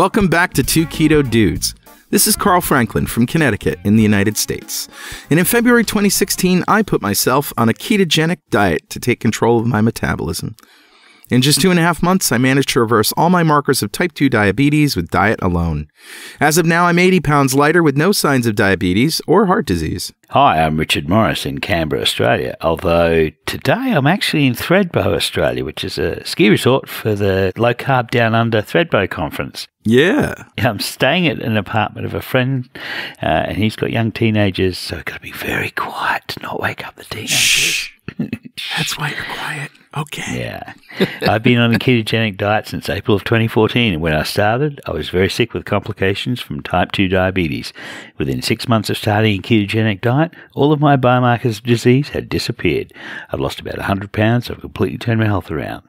Welcome back to Two Keto Dudes. This is Carl Franklin from Connecticut in the United States. And in February 2016, I put myself on a ketogenic diet to take control of my metabolism. In just two and a half months, I managed to reverse all my markers of type 2 diabetes with diet alone. As of now, I'm 80 pounds lighter with no signs of diabetes or heart disease. Hi, I'm Richard Morris in Canberra, Australia. Although today I'm actually in Thredbo, Australia, which is a ski resort for the Low Carb Down Under Thredbo conference. Yeah. I'm staying at an apartment of a friend, uh, and he's got young teenagers, so I've got to be very quiet to not wake up the teenagers. Shh. That's why you're quiet. Okay. Yeah. I've been on a ketogenic diet since April of 2014, and when I started, I was very sick with complications from type 2 diabetes. Within six months of starting a ketogenic diet, all of my biomarkers of disease had disappeared. I've lost about 100 pounds, so I've completely turned my health around.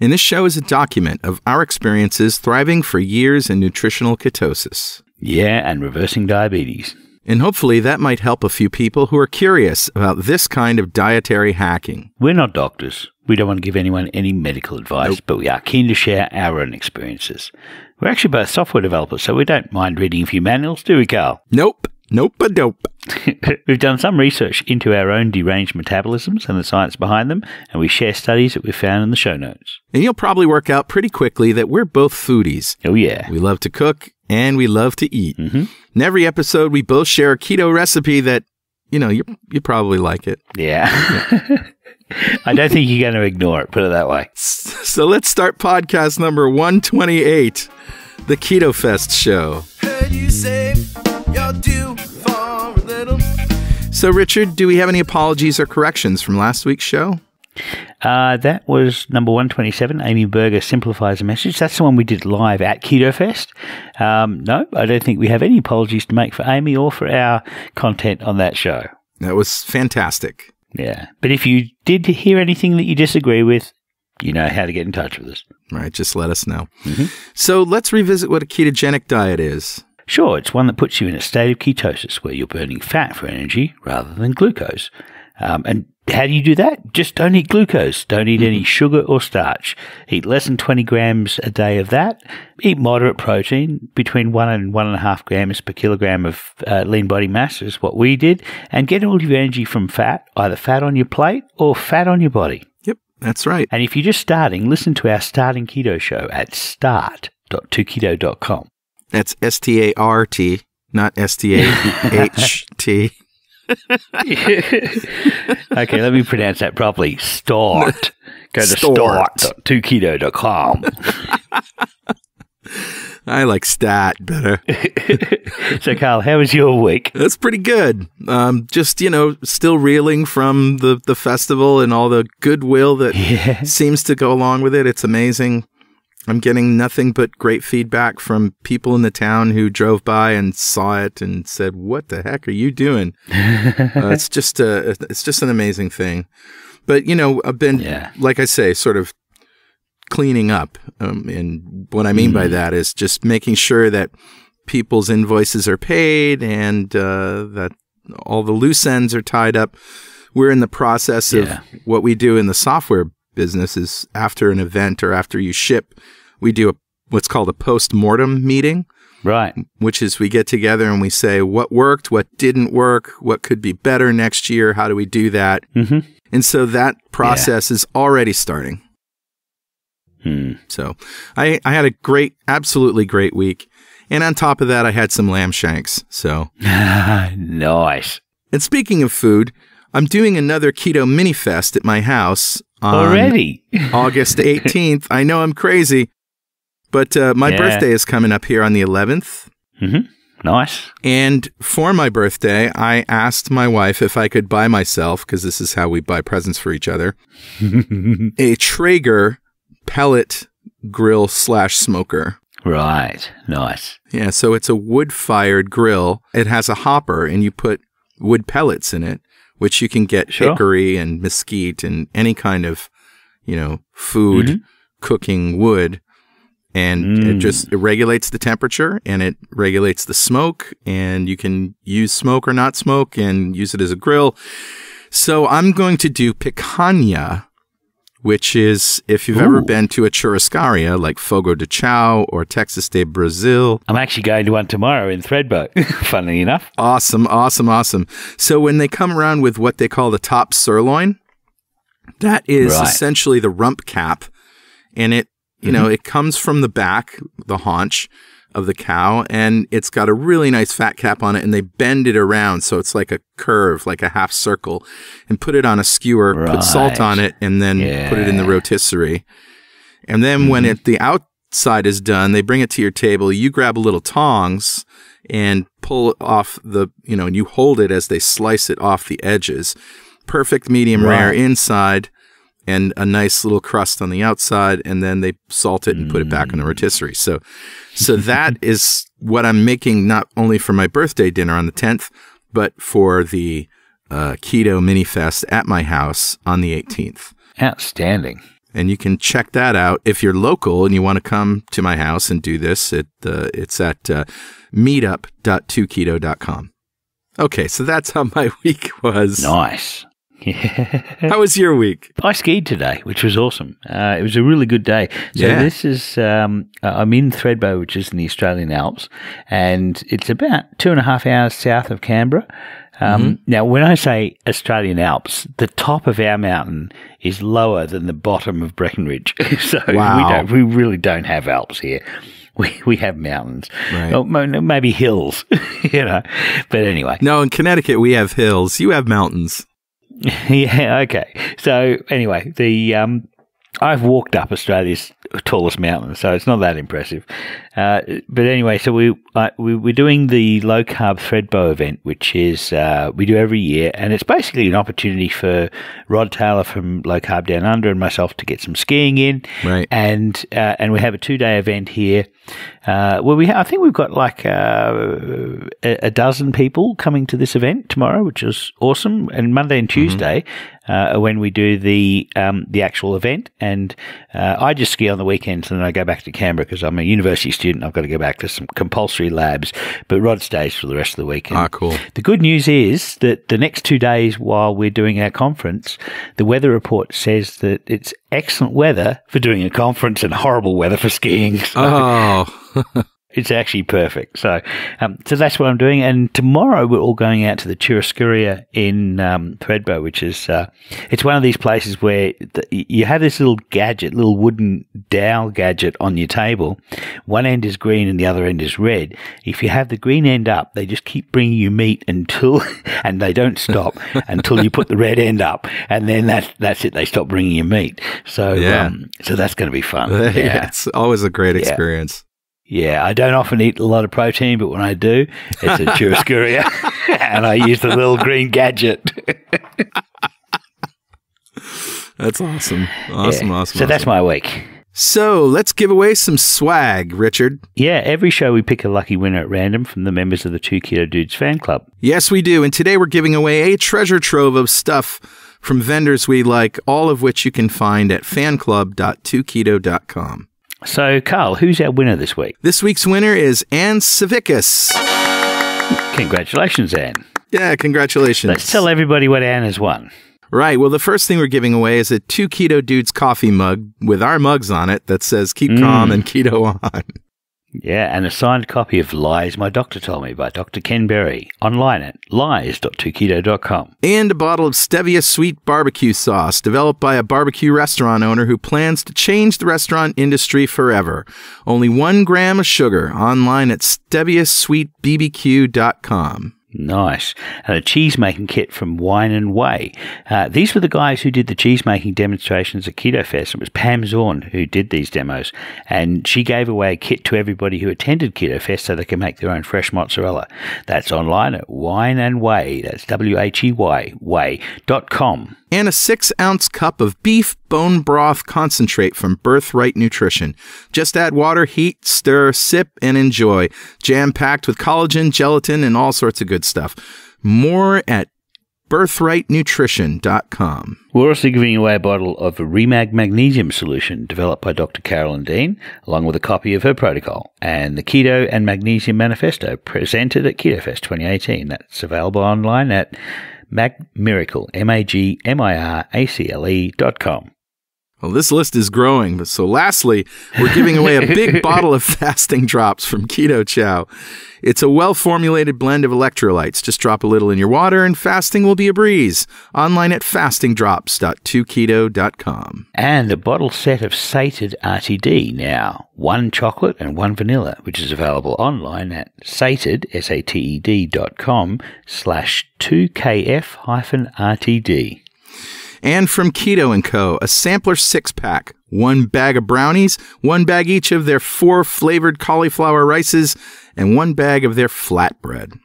And this show is a document of our experiences thriving for years in nutritional ketosis. Yeah, and reversing diabetes. And hopefully that might help a few people who are curious about this kind of dietary hacking. We're not doctors. We don't want to give anyone any medical advice, Nope. but we are keen to share our own experiences. We're actually both software developers, so we don't mind reading a few manuals, do we, Carl? Nope. Nope a dope. we've done some research into our own deranged metabolisms and the science behind them, and we share studies that we've found in the show notes. And you'll probably work out pretty quickly that we're both foodies. Oh, yeah. We love to cook and we love to eat. Mhm. In every episode, we both share a keto recipe that, you know, you, you probably like it. Yeah. I don't think you're going to ignore it, put it that way. So let's start podcast number 128, the Keto Fest show. Heard you say you're due for a little. So, Richard, do we have any apologies or corrections from last week's show? Uh, that was number 127. Amy Berger simplifies a message. That's the one we did live at Keto Fest. Um, no, I don't think we have any apologies to make for Amy or for our content on that show. That was fantastic. Yeah. But if you did hear anything that you disagree with, you know how to get in touch with us. Right, just let us know. So, let's revisit what a ketogenic diet is. Sure, it's one that puts you in a state of ketosis where you're burning fat for energy rather than glucose. Um, and how do you do that? Just don't eat glucose. Don't eat any sugar or starch. Eat less than 20 grams a day of that. Eat moderate protein, between one and one and a half grams per kilogram of uh, lean body mass is what we did. And get all your energy from fat, either fat on your plate or fat on your body. Yep, that's right. And if you're just starting, listen to our Starting Keto show at start.2keto.com. That's S T A R T, not S T A H T. okay, let me pronounce that properly. Start. Go to Start. start.2keto.com. I like stat better. so, Carl, how was your week? That's pretty good. Um, just you know, still reeling from the the festival and all the goodwill that Yeah. seems to go along with it. It's amazing. I'm getting nothing but great feedback from people in the town who drove by and saw it and said, "What the heck are you doing?" uh, it's just a, it's just an amazing thing. But you know, I've been, Yeah. like I say, sort of cleaning up. Um, and what I mean by that is just making sure that people's invoices are paid and uh, that all the loose ends are tied up. We're in the process of what we do in the software business is after an event or after you ship, we do a, what's called a post-mortem meeting, Right. which is we get together and we say what worked, what didn't work, what could be better next year, how do we do that? hmm And so that process is already starting. Hmm. So I, I had a great, absolutely great week. And on top of that, I had some lamb shanks. So, nice. and speaking of food, I'm doing another keto mini fest at my house Already? August 18th. I know I'm crazy, but uh, my Yeah. birthday is coming up here on the 11th. hmm Nice. And for my birthday, I asked my wife if I could buy myself, because this is how we buy presents for each other, a Traeger pellet grill slash smoker. Right. Nice. Yeah, so it's a wood fired grill. It has a hopper, and you put wood pellets in it, which you can get Sure. hickory and mesquite and any kind of, you know, food Mhm. cooking wood. And it Mm. just it regulates the temperature and it regulates the smoke. And you can use smoke or not smoke and use it as a grill. So I'm going to do picanha which is if you've ever been to a churrascaria like Fogo de Chao or Texas de Brazil. I'm actually going to one tomorrow in Thredbo, funnily enough. Awesome, awesome, awesome. So when they come around with what they call the top sirloin, that is Right. essentially the rump cap, and it you know mm-hmm. it comes from the back, the haunch of the cow, and it's got a really nice fat cap on it, and they bend it around so it's like a curve, like a half circle, and put it on a skewer, put salt on it, and then put it in the rotisserie. And then hmm. when it the outside is done, they bring it to your table. You grab a little tongs and pull off the, you know, and you hold it as they slice it off the edges. Perfect medium rare inside and a nice little crust on the outside and then they salt it and put it back Mm. in the rotisserie. So so that is what I'm making not only for my birthday dinner on the 10th, but for the uh, keto mini fest at my house on the 18th. Outstanding. And you can check that out if you're local and you want to come to my house and do this. It, uh, it's at uh, meetup.2keto.com. Okay, so that's how my week was. Nice. Yeah. How was your week? I skied today, which was awesome. Uh, it was a really good day. So Yeah. this is um, uh, I'm in Thredbo, which is in the Australian Alps, and it's about two and a half hours south of Canberra. Um, Mm-hmm. Now, when I say Australian Alps, the top of our mountain is lower than the bottom of Breckenridge. so Wow. we don't, we really don't have Alps here. We we have mountains, Right. Maybe hills, you know. But anyway, No, in Connecticut we have hills. You have mountains. yeah, okay. So anyway, the um, I've walked up Australia's tallest mountain, so it's not that impressive. Uh, but anyway, so we, uh, we we're doing the low carb Thredbo event, which is uh, we do every year, and it's basically an opportunity for Rod Taylor from Low Carb Down Under and myself to get some skiing in, Right. and uh, and we have a two day event here. Uh, well, we ha- I think we've got like uh, a, a dozen people coming to this event tomorrow, which is awesome. And Monday and Tuesday uh, when we do the um, the actual event. And uh, I just ski on the weekends, and then I go back to Canberra because I'm a university student. I've got to go back to some compulsory labs. But Rod stays for the rest of the weekend. Ah, cool. The good news is that the next two days while we're doing our conference, the weather report says that it's excellent weather for doing a conference and horrible weather for skiing. So Oh, it's actually perfect. So, um, so that's what I'm doing. And tomorrow we're all going out to the Churrascaria in um, Thredbo, which is uh, it's one of these places where the, you have this little gadget, little wooden dowel gadget on your table. One end is green and the other end is red. If you have the green end up, they just keep bringing you meat until, and they don't stop until you put the red end up, and then that's that's it. They stop bringing you meat. So, Yeah. um, so that's going to be fun. yeah. it's always a great experience. Yeah, I don't often eat a lot of protein, but when I do, it's a churrascaria, and I use the little green gadget. That's awesome. Awesome, Yeah. awesome. So that's my week. So let's give away some swag, Richard. Yeah, every show we pick a lucky winner at random from the members of the Two Keto Dudes fan club. Yes, we do. And today we're giving away a treasure trove of stuff from vendors we like, all of which you can find at fanclub.2keto.com. So, Carl, who's our winner this week? This week's winner is Ann Savicus. Congratulations, Anne. Yeah, congratulations. Let's tell everybody what Anne has won. Right. Well, the first thing we're giving away is a two keto dudes coffee mug with our mugs on it that says keep calm Mm. and keto on. Yeah, and a signed copy of Lies My Doctor Told Me by Dr. Ken Berry online at lies.2keto.com. And a bottle of Stevia Sweet Barbecue Sauce developed by a barbecue restaurant owner who plans to change the restaurant industry forever. Only one gram of sugar online at steviasweetbbq.com. Nice. And a cheese making kit from Wine and Whey. Uh, these were the guys who did the cheese making demonstrations at Keto Fest. It was Pam Zorn who did these demos. And she gave away a kit to everybody who attended Keto Fest so they can make their own fresh mozzarella. That's online at Wine and Whey. That's W H E Y, way.com. and a six ounce cup of beef bone broth concentrate from Birthright Nutrition. Just add water, heat, stir, sip, and enjoy. Jam packed with collagen, gelatin, and all sorts of good stuff. More at birthrightnutrition.com. We're also giving away a bottle of Remag magnesium solution developed by Dr. Carolyn Dean, along with a copy of her protocol and the Keto and Magnesium Manifesto presented at KetoFest 2018. That's available online at magmiracle, M-A-G-M-I-R-A-C-L-E dot com. Well, this list is growing. But so, lastly, we're giving away a big bottle of fasting drops from Keto Chow. It's a well formulated blend of electrolytes. Just drop a little in your water, and fasting will be a breeze. Online at fastingdrops.2keto.com. And a bottle set of Sated RTD now, one chocolate and one vanilla, which is available online at sated, S-A-T-E-D dot com slash 2KF hyphen RTD. And from Keto & Co., a sampler six pack, one bag of brownies, one bag each of their four flavored cauliflower rices, and one bag of their flatbread.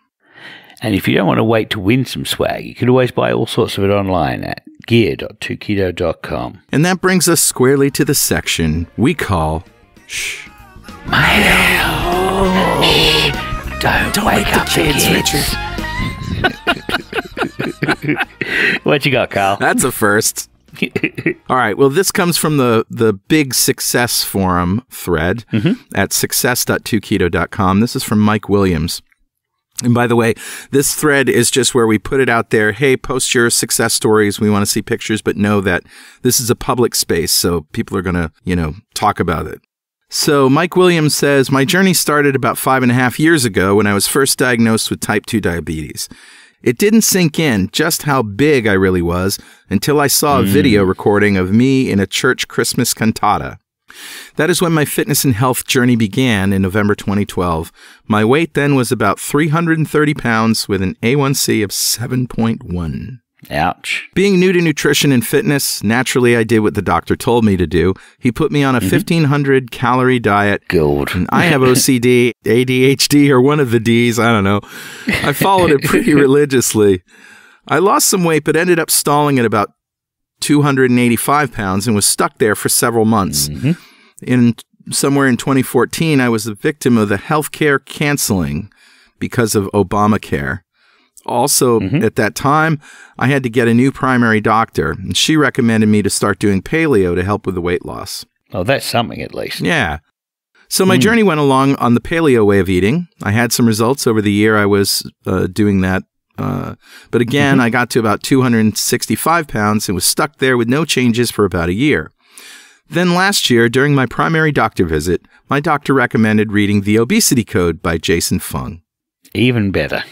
And if you don't want to wait to win some swag, you can always buy all sorts of it online at gear.2keto.com. And that brings us squarely to the section we call Shh. My hell! Shh! Don't, wake, up the kids, what you got, Kyle? That's a first. All right. Well, this comes from the the big success forum thread mm-hmm. at success.2keto.com. This is from Mike Williams. And by the way, this thread is just where we put it out there. Hey, post your success stories. We want to see pictures, but know that this is a public space, so people are going to, you know, talk about it. So Mike Williams says, My journey started about five and a half years ago when I was first diagnosed with type 2 diabetes. It didn't sink in just how big I really was until I saw a hmm. video recording of me in a church Christmas cantata. That is when my fitness and health journey began in November 2012. My weight then was about 330 pounds with an A1C of 7.1. Ouch. Being new to nutrition and fitness, naturally I did what the doctor told me to do. He put me on a mm-hmm. 1500 calorie diet. Good. And I have OCD, ADHD, or one of the D's. I don't know. I followed it pretty religiously. I lost some weight, but ended up stalling at about 285 pounds and was stuck there for several months. Mm-hmm. In somewhere in 2014, I was the victim of the healthcare canceling because of Obamacare. Also, at that time, I had to get a new primary doctor, and she recommended me to start doing paleo to help with the weight loss. Oh, that's something at least. Yeah. So my journey went along on the paleo way of eating. I had some results over the year I was uh, doing that. Uh, but again, I got to about 265 pounds and was stuck there with no changes for about a year. Then last year, during my primary doctor visit, my doctor recommended reading The Obesity Code by Jason Fung. Even better.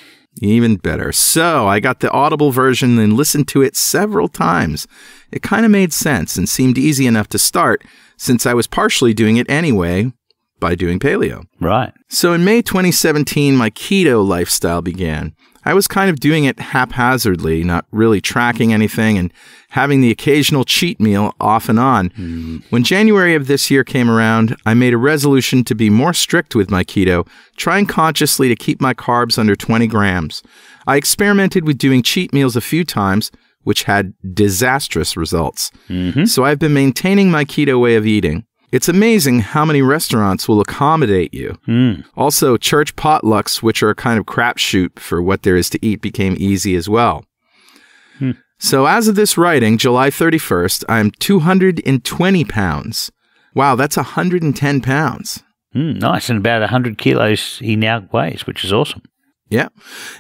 Even better. So I got the audible version and listened to it several times. It kind of made sense and seemed easy enough to start since I was partially doing it anyway by doing paleo. Right. So in May 2017, my keto lifestyle began. I was kind of doing it haphazardly, not really tracking anything and having the occasional cheat meal off and on. Mm-hmm. When January of this year came around, I made a resolution to be more strict with my keto, trying consciously to keep my carbs under 20 grams. I experimented with doing cheat meals a few times, which had disastrous results. Mm-hmm. So I've been maintaining my keto way of eating. It's amazing how many restaurants will accommodate you. Also, church potlucks, which are a kind of crapshoot for what there is to eat, became easy as well. So, as of this writing, July 31st, I'm 220 pounds. Wow, that's 110 pounds. Mm, nice. And about 100 kilos he now weighs, which is awesome. Yeah.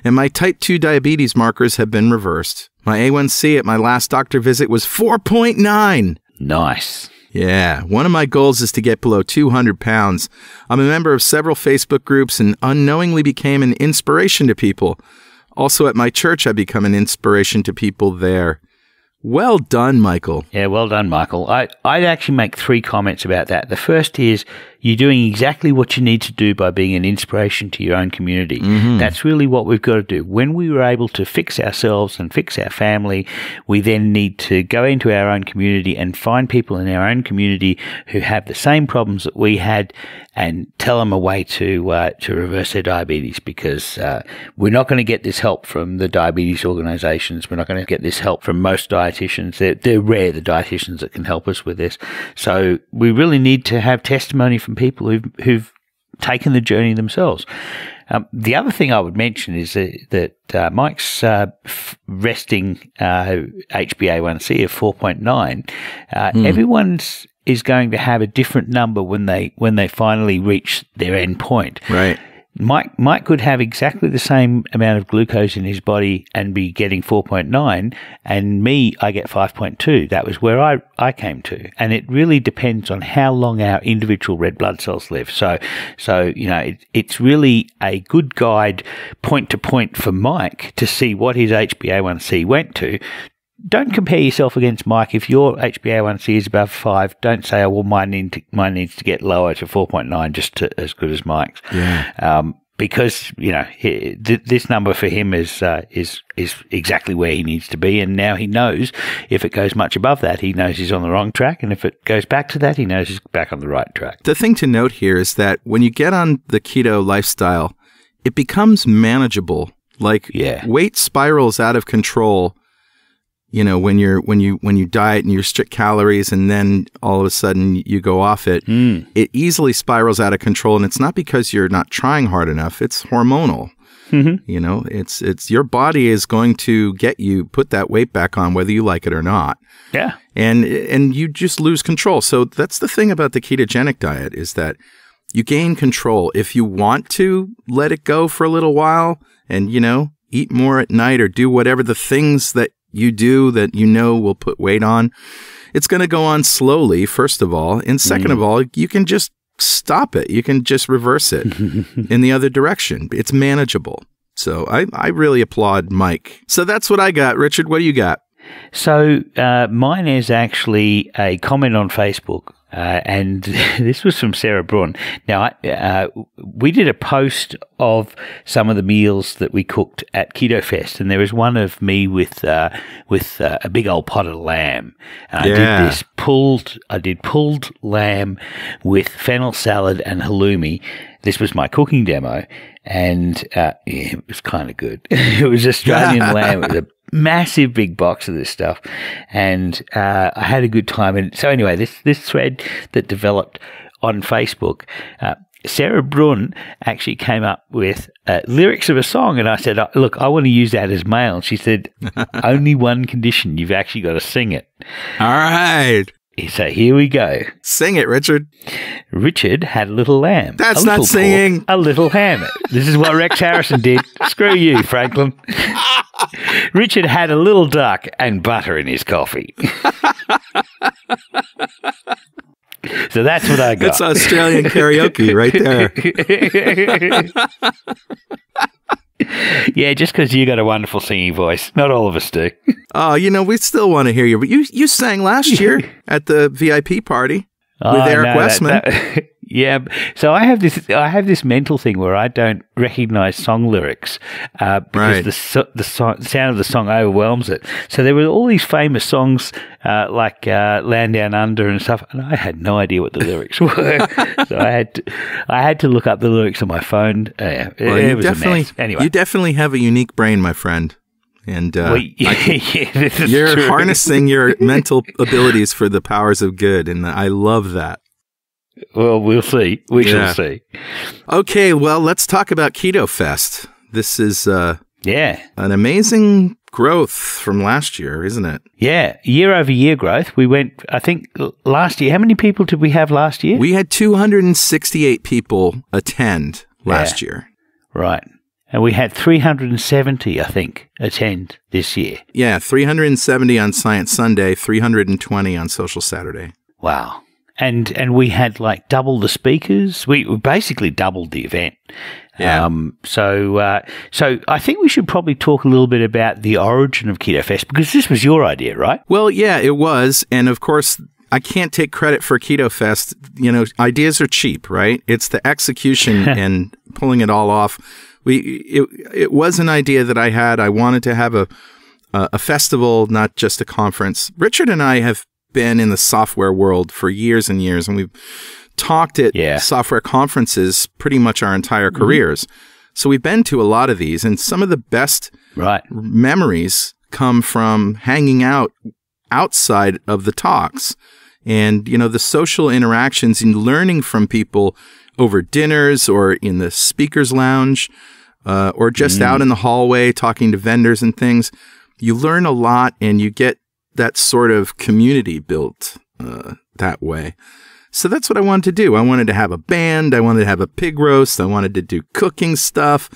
And my type 2 diabetes markers have been reversed. My A1C at my last doctor visit was 4.9. Nice. Yeah, one of my goals is to get below 200 pounds. I'm a member of several Facebook groups and unknowingly became an inspiration to people. Also, at my church, I become an inspiration to people there. Well done, Michael. Yeah, well done, Michael. I, I'd actually make three comments about that. The first is you're doing exactly what you need to do by being an inspiration to your own community. That's really what we've got to do. When we were able to fix ourselves and fix our family, we then need to go into our own community and find people in our own community who have the same problems that we had and tell them a way to uh, to reverse their diabetes because uh, we're not going to get this help from the diabetes organizations. We're not going to get this help from most dietitians. They're, they're rare, the dietitians that can help us with this. So we really need to have testimony from people who've, who've taken the journey themselves. Um, the other thing I would mention is that, that uh, Mike's uh, f- resting uh, HbA1c of 4.9. Uh, Everyone's is going to have a different number when they when they finally reach their end point. Right. Mike Mike could have exactly the same amount of glucose in his body and be getting 4.9 and me I get 5.2 that was where I I came to. And it really depends on how long our individual red blood cells live. So so you know it, it's really a good guide point to point for Mike to see what his HbA1c went to don't compare yourself against Mike. If your HbA1c is above five, don't say, "Oh, well, mine, need to, mine needs to get lower to 4.9 just to, as good as Mike's." Yeah. Um, because you know he, th- this number for him is uh, is is exactly where he needs to be, and now he knows if it goes much above that, he knows he's on the wrong track, and if it goes back to that, he knows he's back on the right track. The thing to note here is that when you get on the keto lifestyle, it becomes manageable. Like Yeah. weight spirals out of control. You know, when you're when you when you diet and you restrict calories and then all of a sudden you go off it, hmm. it easily spirals out of control. And it's not because you're not trying hard enough, it's hormonal. Mm-hmm. You know, it's it's your body is going to get you put that weight back on whether you like it or not. Yeah, and and you just lose control. So that's the thing about the ketogenic diet is that you gain control. If you want to let it go for a little while and you know eat more at night or do whatever the things that you do that you know will put weight on. It's going to go on slowly first of all, and second of all, you can just stop it. You can just reverse it in the other direction. It's manageable. So I, I really applaud Mike. So that's what I got. Richard, what do you got? So uh, mine is actually a comment on Facebook, uh, and this was from Sarah Braun. Now, uh, we did a post of some of the meals that we cooked at Keto Fest, and there was one of me with uh, with uh, a big old pot of lamb. And I did this pulled. I did pulled lamb with fennel salad and halloumi. This was my cooking demo, and uh, yeah, it was kind of good. it was Australian lamb. It was a massive big box of this stuff, and uh, I had a good time. And so anyway, this this thread that developed on Facebook. Uh, Sarah Brun actually came up with uh, lyrics of a song, and I said, "Uh, "Look, I want to use that as mail." And she said, "Only one condition: you've actually got to sing it." All right. So here we go. Sing it, Richard. Richard had a little lamb. That's not little pork, singing. a little ham. This is what Rex Harrison did. Screw you, Franklin. Richard had a little duck and butter in his coffee. so that's what I got. That's Australian karaoke right there. yeah, just because you got a wonderful singing voice. Not all of us do. Oh, you know, we still want to hear you. But you you sang last year at the VIP party oh, with Oh, Eric no, that- Westman. that- yeah, so I have this. I have this mental thing where I don't recognize song lyrics uh, because Right. the so, the so- sound of the song overwhelms it. So there were all these famous songs uh, like uh, "Land Down Under" and stuff, and I had no idea what the lyrics were. so I had to, I had to look up the lyrics on my phone. Uh, yeah, it, Well, it you was definitely a mess. Anyway, you definitely have a unique brain, my friend. And uh, well, yeah, yeah, you're true. harnessing your mental abilities for the powers of good, and I love that. Well, we'll see. We Yeah. shall see. Okay, well, let's talk about Keto Fest. This is uh, Yeah. an amazing growth from last year, isn't it? Yeah, year over year growth. We went, I think, last year. How many people did we have last year? We had 268 people attend last year. right. And we had 370, I think, attend this year. Yeah, 370 on Science Sunday, 320 on Social Saturday. Wow. And and we had like double the speakers. We basically doubled the event. Yeah. Um, so uh, so I think we should probably talk a little bit about the origin of Keto Fest because this was your idea, right? Well, yeah, it was. And of course, I can't take credit for Keto Fest. You know, ideas are cheap, right? It's the execution and pulling it all off. We it, it was an idea that I had. I wanted to have a a festival, not just a conference. Richard and I have been in the software world for years and years, and we've talked at Yeah. software conferences pretty much our entire careers. So we've been to a lot of these, and some of the best Right. memories come from hanging out outside of the talks and you know the social interactions and learning from people over dinners or in the speakers lounge uh, or just out in the hallway talking to vendors and things you learn a lot and you get that sort of community built uh, that way So that's what I wanted to do. I wanted to have a band. I wanted to have a pig roast. I wanted to do cooking stuff.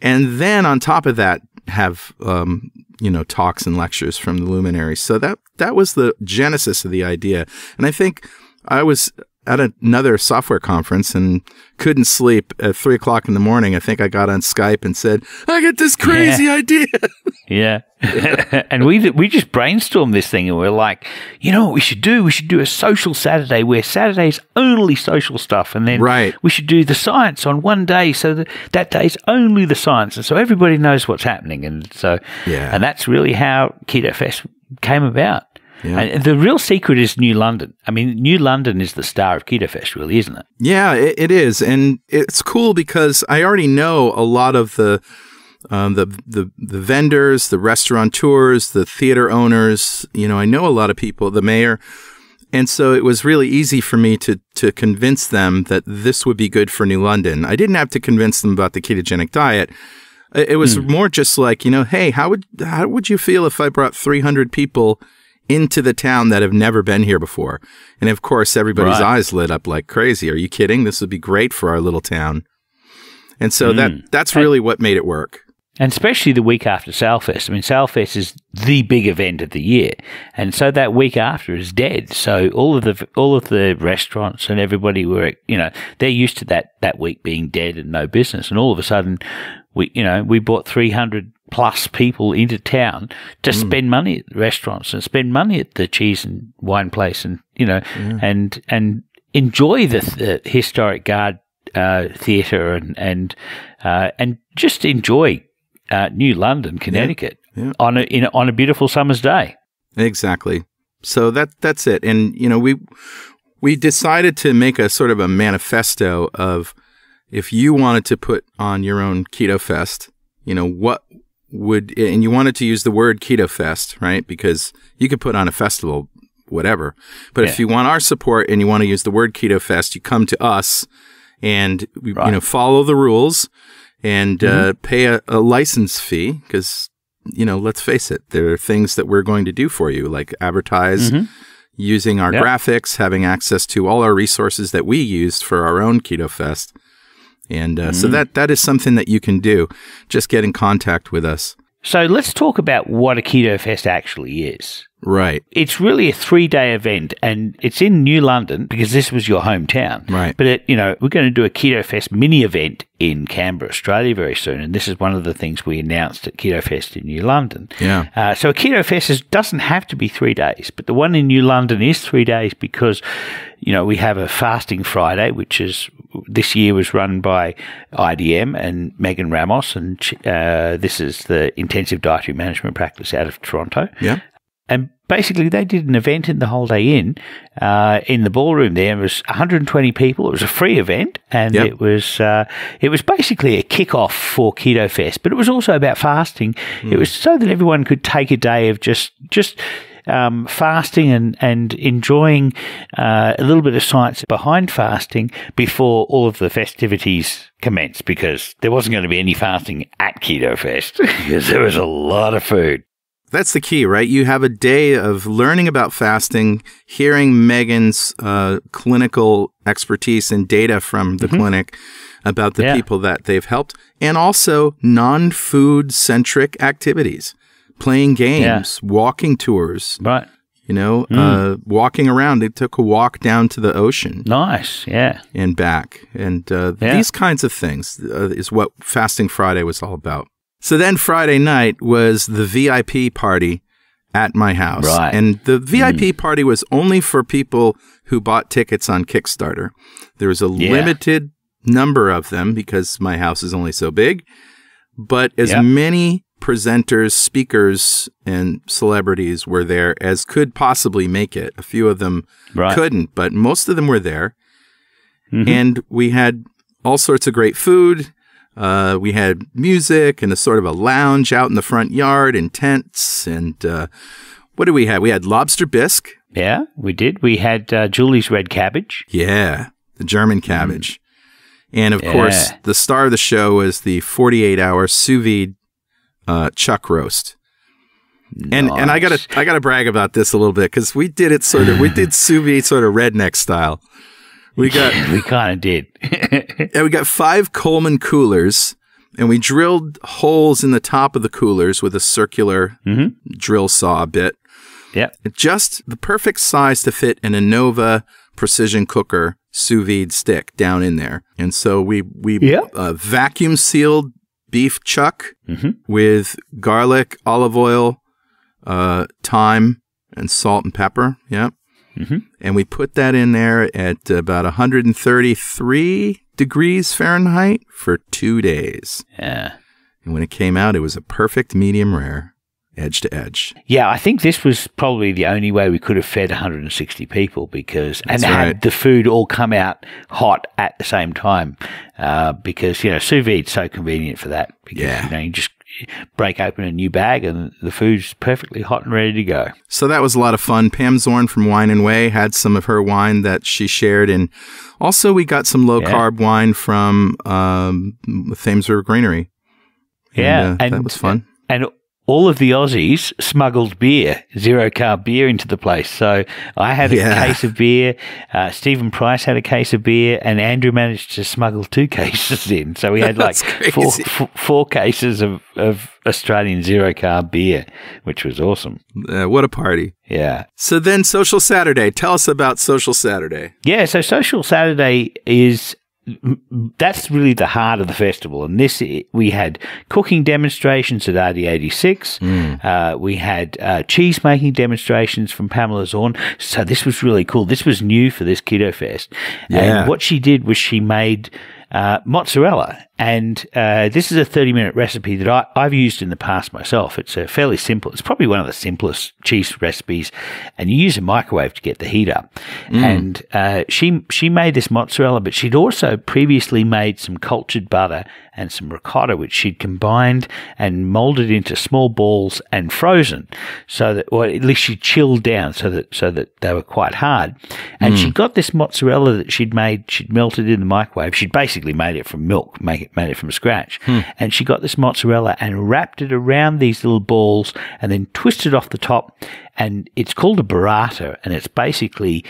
And then on top of that, have, um, you know, talks and lectures from the luminaries. So that, that was the genesis of the idea. And I think I was at another software conference and couldn't sleep at three o'clock in the morning. I think I got on Skype and said, I got this crazy Yeah. idea. Yeah. and we we just brainstormed this thing and we're like, you know what we should do? We should do a social Saturday where Saturday's only social stuff and then Right. we should do the science on one day so that that day's only the science and so everybody knows what's happening and so Yeah. and that's really how Keto Fest came about. Yeah. And the real secret is New London. I mean, New London is the star of Keto Fest, really, isn't it? Yeah, it, it is, and it's cool because I already know a lot of the um, the the the vendors, the restaurateurs, the theater owners. You know, I know a lot of people, the mayor, and so it was really easy for me to to convince them that this would be good for New London. I didn't have to convince them about the ketogenic diet. It it was more just like, you know, hey, how would how would you feel if I brought 300 people into the town that have never been here before? And of course, everybody's Right. eyes lit up like crazy. Are you kidding? This would be great for our little town. And so that that's really what made it work. And especially the week after Sailfest. I mean, Sailfest is the big event of the year, and so that week after is dead. So all of the all of the restaurants and everybody were, you know, they're used to that that week being dead and no business. And all of a sudden, we, you know, we brought three hundred plus people into town to spend money at the restaurants and spend money at the cheese and wine place, and you know, and and enjoy the, the historic Garde uh, theatre and and uh, and just enjoy uh, New London, Connecticut, yeah. on a in, on a beautiful summer's day. Exactly. So that that's it. And you know, we we decided to make a sort of a manifesto of if you wanted to put on your own keto fest, you know, what would and you wanted to use the word keto fest, right? Because you could put on a festival whatever. But if you want our support and you want to use the word keto fest, you come to us and we, you know, follow the rules and uh, pay a, a license fee because you know, let's face it, there are things that we're going to do for you, like advertise using our Yep. graphics, having access to all our resources that we used for our own Keto Fest. And uh, so that that is something that you can do. Just get in contact with us. So let's talk about what a Keto Fest actually is. Right. It's really a three day event and it's in New London because this was your hometown. Right. But, it, you know, we're going to do a Keto Fest mini event in Canberra, Australia very soon. And this is one of the things we announced at Keto Fest in New London. Yeah. Uh, so a Keto Fest is, doesn't have to be three days, but the one in New London is three days because, you know, we have a fasting Friday, which is this year was run by IDM and Megan Ramos, and uh, this is the intensive dietary management practice out of Toronto. Yeah. And basically, they did an event in the Holiday Inn uh, in the ballroom. There it was 120 people. It was a free event, and Yep. it was uh, it was basically a kickoff for Keto Fest. But it was also about fasting. It was so that everyone could take a day of just just. Um, fasting and, and enjoying uh, a little bit of science behind fasting before all of the festivities commence because there wasn't going to be any fasting at Keto Fest because there was a lot of food. That's the key, right? You have a day of learning about fasting, hearing Megan's uh, clinical expertise and data from the clinic about the Yeah. people that they've helped, and also non food centric activities, playing games, walking tours, Right. you know, uh, walking around. They took a walk down to the ocean Nice. Yeah. and back. And uh, Yeah. these kinds of things uh, is what Fasting Friday was all about. So then Friday night was the VIP party at my house. Right. And the VIP party was only for people who bought tickets on Kickstarter. There was a Yeah. limited number of them because my house is only so big, but as Yep. many presenters, speakers, and celebrities were there as could possibly make it. A few of them Right. couldn't, but most of them were there. Mhm. And we had all sorts of great food. Uh, we had music and a sort of a lounge out in the front yard and tents. And uh, what did we have? We had lobster bisque. Yeah, we did. We had uh, Julie's red cabbage. Yeah, the German cabbage. And of course, the star of the show was the 48 hour sous vide uh, chuck roast. And and I gotta I gotta brag about this a little bit because we did it sort of we did sous vide sort of redneck style. We got we kind of did. yeah, we got five Coleman coolers, and we drilled holes in the top of the coolers with a circular drill saw bit. yep. Just the perfect size to fit an Anova precision cooker sous vide stick down in there. And so we we Yeah. uh, vacuum sealed beef chuck Mhm. with garlic, olive oil, uh, thyme, and salt and pepper. Yep. Mhm. And we put that in there at about 133 degrees Fahrenheit for two days. Yeah. And when it came out, it was a perfect medium rare, edge to edge. Yeah, I think this was probably the only way we could have fed 160 people because and That's had right. the food all come out hot at the same time. Uh, because you know sous vide's so convenient for that. Because Yeah. you know you just break open a new bag and the food's perfectly hot and ready to go. So that was a lot of fun. Pam Zorn from Wine and Whey had some of her wine that she shared, and also we got some low Yeah. carb wine from um, Thames River Greenery. Yeah, and, uh, that was fun. And all of the Aussies smuggled beer, zero carb beer, into the place. So I had a Yeah. case of beer. Uh, Stephen Price had a case of beer, and Andrew managed to smuggle two cases in. So we had like four, f- four cases of, of Australian zero carb beer, which was awesome. Uh, what a party! Yeah. So then, Social Saturday. Tell us about Social Saturday. Yeah, so Social Saturday is that's really the heart of the festival. And this we had cooking demonstrations at RD86. Uh, we had uh, cheese making demonstrations from Pamela Zorn. So this was really cool. This was new for this Keto Fest. Yeah. And what she did was she made uh, mozzarella. And uh, this is a 30 minute recipe that I, I've used in the past myself. It's a fairly simple, it's probably one of the simplest cheese recipes. And you use a microwave to get the heat up. And uh, she, she made this mozzarella, but she'd also previously made some cultured butter and some ricotta, which she'd combined and molded into small balls and frozen so that, or at least she chilled down so that, so that they were quite hard. And she got this mozzarella that she'd made, she'd melted in the microwave. She'd basically made it from milk, make it, made it from scratch. Hmm. And she got this mozzarella and wrapped it around these little balls and then twisted off the top. And it's called a burrata and it's basically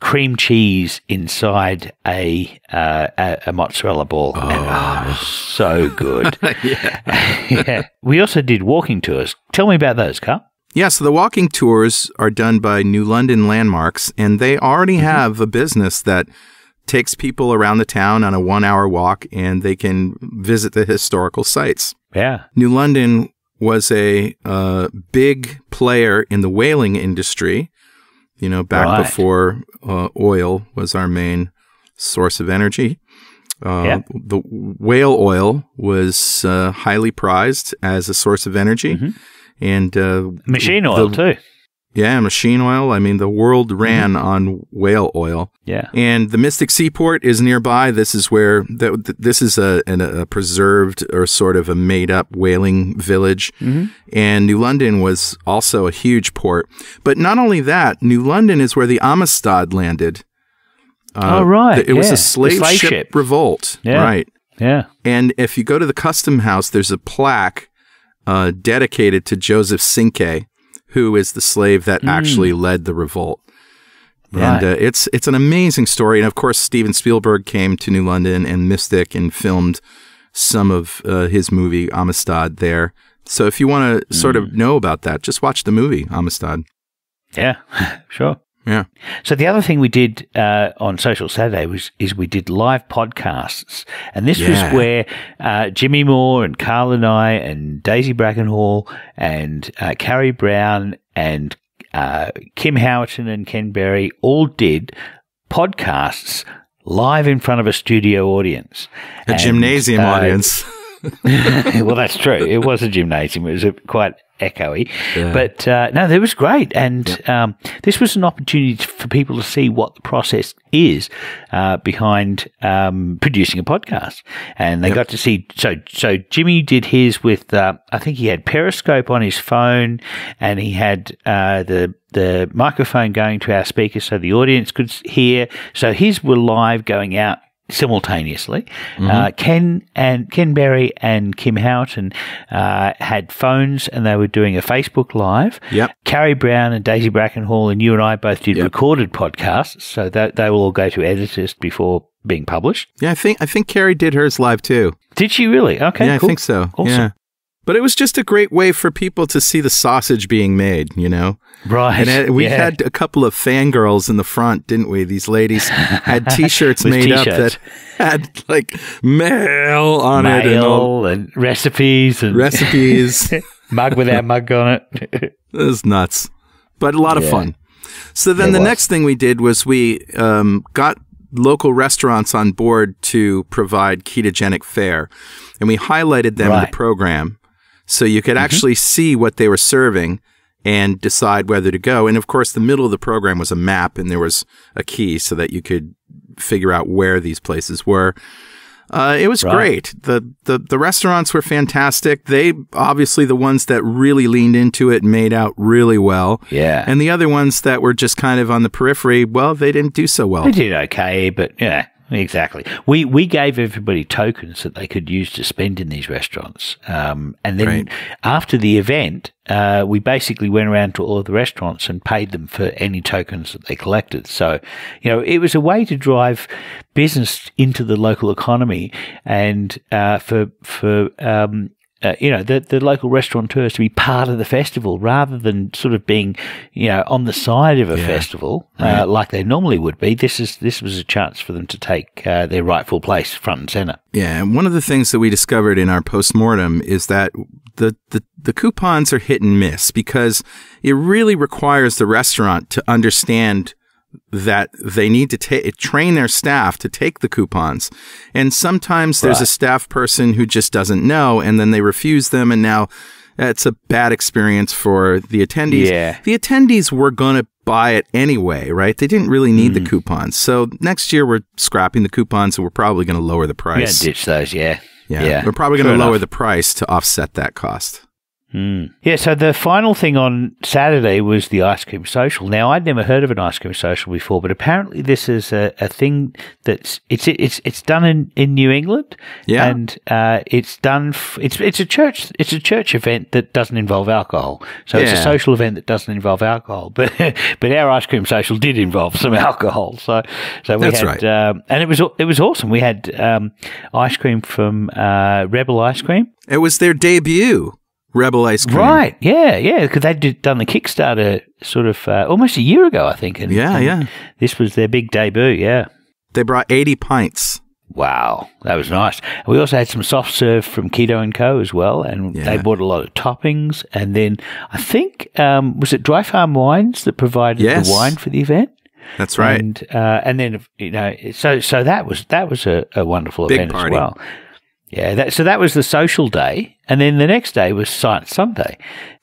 cream cheese inside a uh, a, a mozzarella ball. And, oh, ah, so good. yeah. We also did walking tours. Tell me about those, Carl. Yeah, so the walking tours are done by New London Landmarks, and they already mm-hmm. have a business that takes people around the town on a one hour walk and they can visit the historical sites. Yeah. New London was a uh, big player in the whaling industry, you know, back Right. before uh, oil was our main source of energy. Uh, Yeah. The whale oil was uh, highly prized as a source of energy. And uh, Machine the- oil, too. Yeah, machine oil. I mean, the world mm-hmm. ran on whale oil. Yeah. And the Mystic Seaport is nearby. This is where the, th- this is a, an, a preserved or sort of a made up whaling village. Mm-hmm. And New London was also a huge port. But not only that, New London is where the Amistad landed. Uh, oh, right, It was a slave, slave ship, ship. revolt. Yeah. Right. Yeah. And if you go to the custom house, there's a plaque uh, dedicated to Joseph Cinque, who is the slave that actually led the revolt. And uh, it's it's an amazing story. And of course, Steven Spielberg came to New London and Mystic and filmed some of uh, his movie Amistad there. So if you want to sort of know about that, just watch the movie Amistad. Yeah. sure. Yeah. So the other thing we did uh, on Social Saturday was is we did live podcasts, and this Yeah. was where uh, Jimmy Moore and Carl and I and Daisy Brackenhall and uh, Carrie Brown and uh, Kim Howerton and Ken Berry all did podcasts live in front of a studio audience, A And, gymnasium uh, audience. well, that's true. It was a gymnasium. It was a, quite echoey, but uh, no, that was great. And um, this was an opportunity for people to see what the process is uh, behind um, producing a podcast. And they got to see. So, so Jimmy did his with. Uh, I think he had Periscope on his phone, and he had uh, the the microphone going to our speakers so the audience could hear. So his were live going out simultaneously. Mm-hmm. Uh, Ken and Ken Berry and Kim Howerton uh, had phones and they were doing a Facebook live. Yep. Carrie Brown and Daisy Brackenhall and you and I both did Yep. recorded podcasts, so that they will all go to editors before being published. Yeah, I think I think Carrie did hers live too. Did she really? Okay, yeah, cool. I think so. Awesome. Yeah. But it was just a great way for people to see the sausage being made, you know? Right. And uh, we yeah. had a couple of fangirls in the front, didn't we? These ladies had T-shirts made up t-shirts. that had like mail on it and all mail and recipes and recipes. mug with our mug on it. it was nuts, but a lot of fun. So then It the was. next thing we did was we um, got local restaurants on board to provide ketogenic fare, and we highlighted them in the program so you could Mm-hmm. actually see what they were serving and decide whether to go. And of course, the middle of the program was a map, and there was a key so that you could figure out where these places were. Uh, it was Right. great. The, the the restaurants were fantastic. They obviously the ones that really leaned into it made out really well. Yeah. And the other ones that were just kind of on the periphery, well, they didn't do so well. They did okay, but yeah, exactly. We we gave everybody tokens that they could use to spend in these restaurants, um, and then Right. after the event, uh, we basically went around to all of the restaurants and paid them for any tokens that they collected. So, you know, it was a way to drive business into the local economy and uh, for for um, uh, you know, the, the local restaurateurs to be part of the festival rather than sort of being, you know, on the side of a Yeah. festival uh, like they normally would be. This is this was a chance for them to take uh, their rightful place front and center. Yeah, and one of the things that we discovered in our postmortem is that the, the, the coupons are hit and miss because it really requires the restaurant to understand that they need to ta- train their staff to take the coupons. And sometimes there's a staff person who just doesn't know and then they refuse them and now it's a bad experience for the attendees. Yeah. The attendees were going to buy it anyway, right? They didn't really need the mm. coupons. So next year we're scrapping the coupons and we're probably going to lower the Yeah, price. ditch those. Yeah, Yeah, we're probably going to lower the price to offset that cost. Mm. Yeah, so the final thing on Saturday was the ice cream social. Now, I'd never heard of an ice cream social before, but apparently this is a, a thing that's it's it's it's done in, in New England. Yeah. and uh, it's done. F- it's it's a church. It's a church event that doesn't involve alcohol. So it's a social event that doesn't involve alcohol. But but our ice cream social did involve some alcohol. So so we That's had right. um, and it was it was awesome. We had um, ice cream from uh, Rebel Ice Cream. It was their debut, Rebel Ice Cream. Right. Yeah. Yeah. Because they'd done the Kickstarter sort of uh, almost a year ago, I think. And, Yeah, and yeah. This was their big debut. Yeah. They brought 80 pints. Wow, that was nice. We also had some soft serve from Keto and Co as well, and Yeah. they bought a lot of toppings. And then I think um, was it Dry Farm Wines that provided Yes. the wine for the event. That's right. And uh, and then you know, so so that was that was a, a wonderful Big event party. as well. Yeah, that, so that was the social day, and then the next day was Science Sunday.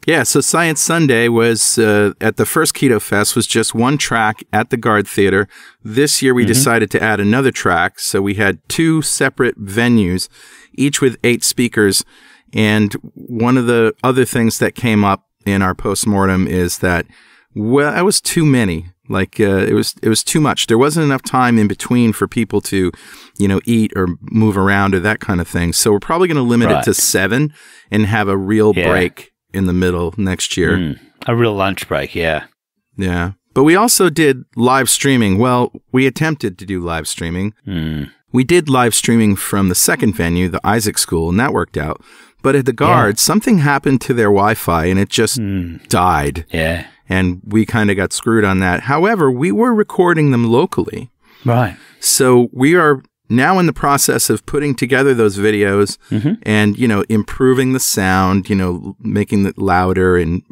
yeah, so Science Sunday was uh, at the first Keto Fest was just one track at the Garde Theater. This year we Mm-hmm. decided to add another track, so we had two separate venues, each with eight speakers. And one of the other things that came up in our postmortem is that well, that was too many. Like uh, it was, it was too much. There wasn't enough time in between for people to, you know, eat or move around or that kind of thing. So we're probably going to limit it to seven and have a real Yeah. break in the middle next year. Mm, a real lunch break, yeah. Yeah. But we also did live streaming. Well, we attempted to do live streaming. Mm. We did live streaming from the second venue, the Isaac School, and that worked out. But at the Garde, something happened to their Wi Fi and it just Mm. died. Yeah. And we kind of got screwed on that. However, we were recording them locally. Right. So we are now in the process of putting together those videos and, you know, improving the sound, you know, making it louder and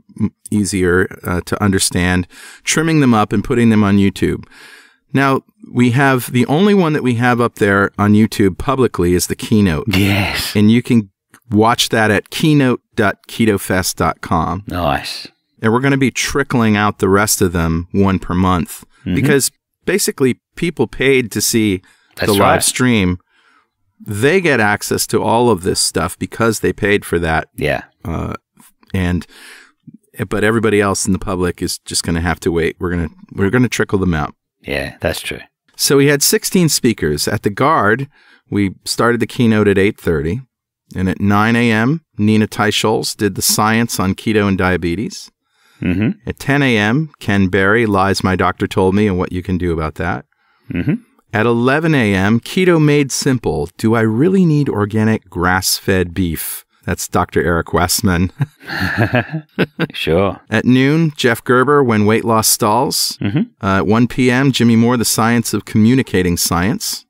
easier uh, to understand, trimming them up and putting them on YouTube. Now, we have the only one that we have up there on YouTube publicly is the keynote. Yes. And you can watch that at keynote.ketofest.com. Nice. And we're going to be trickling out the rest of them one per month Mm-hmm. because basically people paid to see That's the right. live stream. They get access to all of this stuff because they paid for that. Yeah. Uh, and but everybody else in the public is just going to have to wait. We're going to we're going to trickle them out. Yeah, that's true. So we had 16 speakers. At the Garde, we started the keynote at 8:30, and at 9 a.m., Nina Teicholz did the science on keto and diabetes. Mm-hmm. At 10 a.m., Ken Berry, Lies My Doctor Told Me and What You Can Do About That. Mm-hmm. At 11 a.m., Keto Made Simple. Do I really need organic grass fed beef? That's Dr. Eric Westman. Sure. At noon, Jeff Gerber, When Weight Loss Stalls. Mhm. Uh, at 1 p.m., Jimmy Moore, The Science of Communicating Science.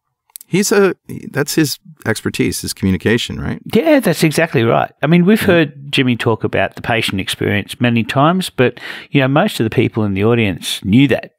He's a, that's his expertise, is communication, right? Yeah, that's exactly right. I mean, we've heard Jimmy talk about the patient experience many times, but you know, most of the people in the audience knew that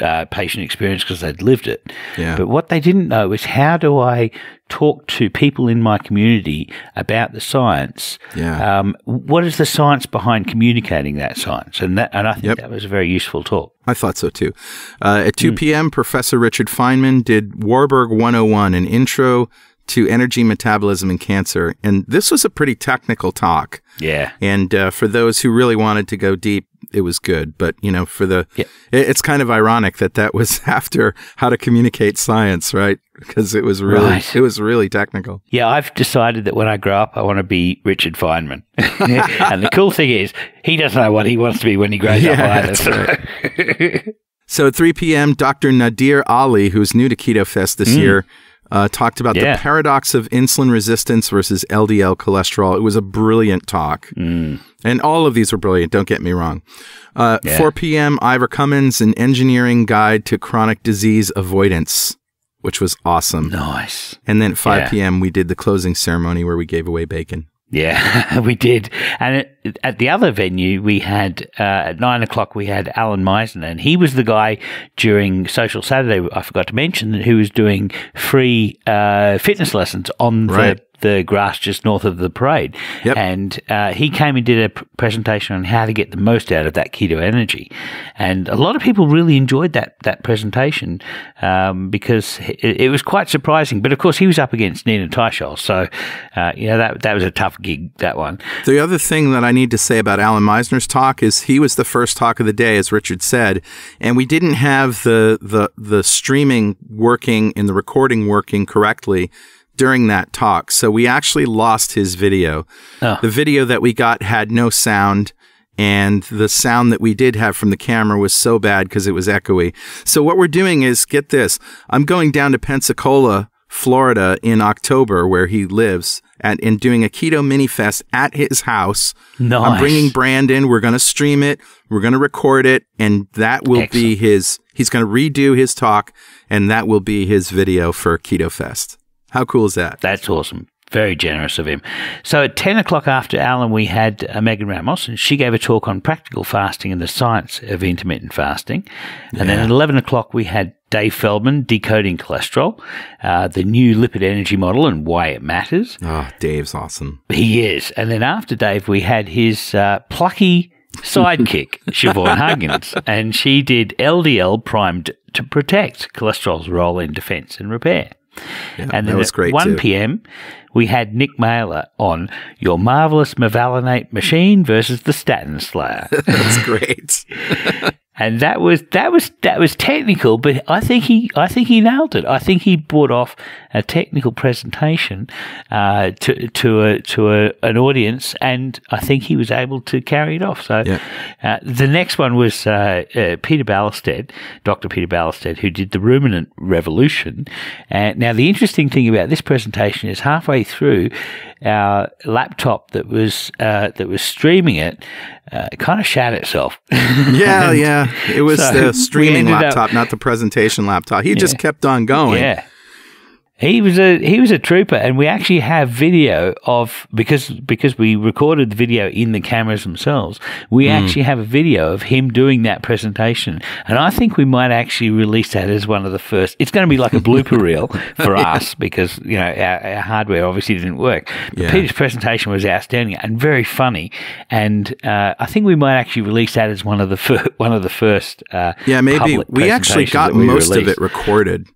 uh, patient experience because they'd lived it. Yeah. But what they didn't know is how do I talk to people in my community about the science? Yeah. Um, what is the science behind communicating that science? And that, and I think Yep. that was a very useful talk. I thought so too. Uh, at 2 p.m., Professor Richard Feinman did Warburg 101, an intro to energy metabolism and cancer. And this was a pretty technical talk. Yeah. And uh, for those who really wanted to go deep, it was good. But, you know, for the, Yeah. it- it's kind of ironic that that was after how to communicate science, right? Because it was really, Right. it was really technical. Yeah, I've decided that when I grow up, I want to be Richard Feinman. and the cool thing is, he doesn't know what he wants to be when he grows up either. so- So at 3 p.m., Dr. Nadir Ali, who's new to Keto Fest this year, uh, talked about Yeah. the paradox of insulin resistance versus LDL cholesterol. It was a brilliant talk. And all of these were brilliant, don't get me wrong. Uh, Yeah. 4 p.m., Ivor Cummins, an engineering guide to chronic disease avoidance, which was awesome. nice. And then at 5 Yeah. p.m., we did the closing ceremony where we gave away bacon. Yeah, we did. And at, the other venue, we had, uh, at nine o'clock, we had Alan Meisner, and he was the guy during Social Saturday, I forgot to mention, that who was doing free uh, fitness lessons on Right. the the grass just north of the parade. Yep. And uh, he came and did a pr- presentation on how to get the most out of that keto energy. And a lot of people really enjoyed that, that presentation um, because it, it was quite surprising. But of course, he was up against Nina Teicholz. So, uh, you know, that, that was a tough gig, that one. The other thing that I need to say about Alan Meisner's talk is he was the first talk of the day, as Richard said, and we didn't have the the the streaming working and the recording working correctly during that talk. So we actually lost his video. Oh. The video that we got had no sound. And the sound that we did have from the camera was so bad because it was echoey. So what we're doing is get this. I'm going down to Pensacola, Florida in October where he lives at, and doing a keto mini fest at his house. I'm bringing Brandon. We're going to stream it. We're going to record it and that will be his, he's going to redo his talk and that will be his video for Keto Fest. How cool is that? That's awesome. Very generous of him. So at 10 o'clock after Alan, we had uh, Megan Ramos, and she gave a talk on practical fasting and the science of intermittent fasting. And then at 11 o'clock, we had Dave Feldman, Decoding Cholesterol, uh, the new lipid energy model and why it matters. Oh, Dave's awesome. He is. And then after Dave, we had his uh, plucky sidekick, Siobhan Huggins, and she did LDL primed to protect cholesterol's role in defense and repair. Yeah, And that then was at great 1 too. p.m., we had Nick Mailer on your marvelous mevalonate machine versus the statin slayer. That's great. and that was that was that was technical, but I think he I think he nailed it. I think he brought off a technical presentation uh, to to a to a, an audience, and I think he was able to carry it off. So Yeah. uh, the next one was uh, uh, Peter Ballerstedt, Dr. Peter Ballerstedt, who did the ruminant revolution. And now the interesting thing about this presentation is halfway through, our laptop that was uh, that was streaming it uh, kind of shat itself. Yeah, yeah. It was So, the streaming ended up- laptop, not the presentation laptop. He just kept on going. Yeah. He was a he was a trooper, and we actually have video of because because we recorded the video in the cameras themselves. We actually have a video of him doing that presentation, and I think we might actually release that as one of the first. It's going to be like a blooper reel for us because you know our, our hardware obviously didn't work. But Yeah. Peter's presentation was outstanding and very funny, and uh, I think we might actually release that as one of the fir- one of the first. Uh, Yeah, maybe we actually got we most of it recorded.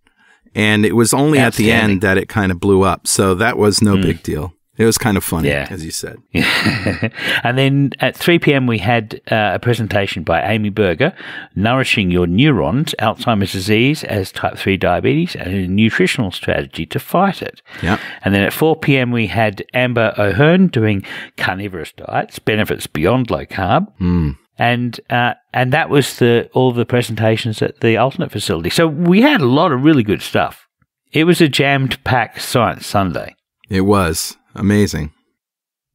And it was only at the end that it kind of blew up. So that was no big deal. It was kind of funny, Yeah. as you said. and then at 3 p.m., we had uh, a presentation by Amy Berger, Nourishing Your Neurons, Alzheimer's Disease as Type 3 Diabetes, and a nutritional strategy to fight it. Yeah. And then at 4 p.m., we had Amber O'Hearn doing carnivorous diets, benefits beyond low carb. And uh, and that was the all the presentations at the alternate facility. So we had a lot of really good stuff. It was a jammed packed Science Sunday. It was amazing.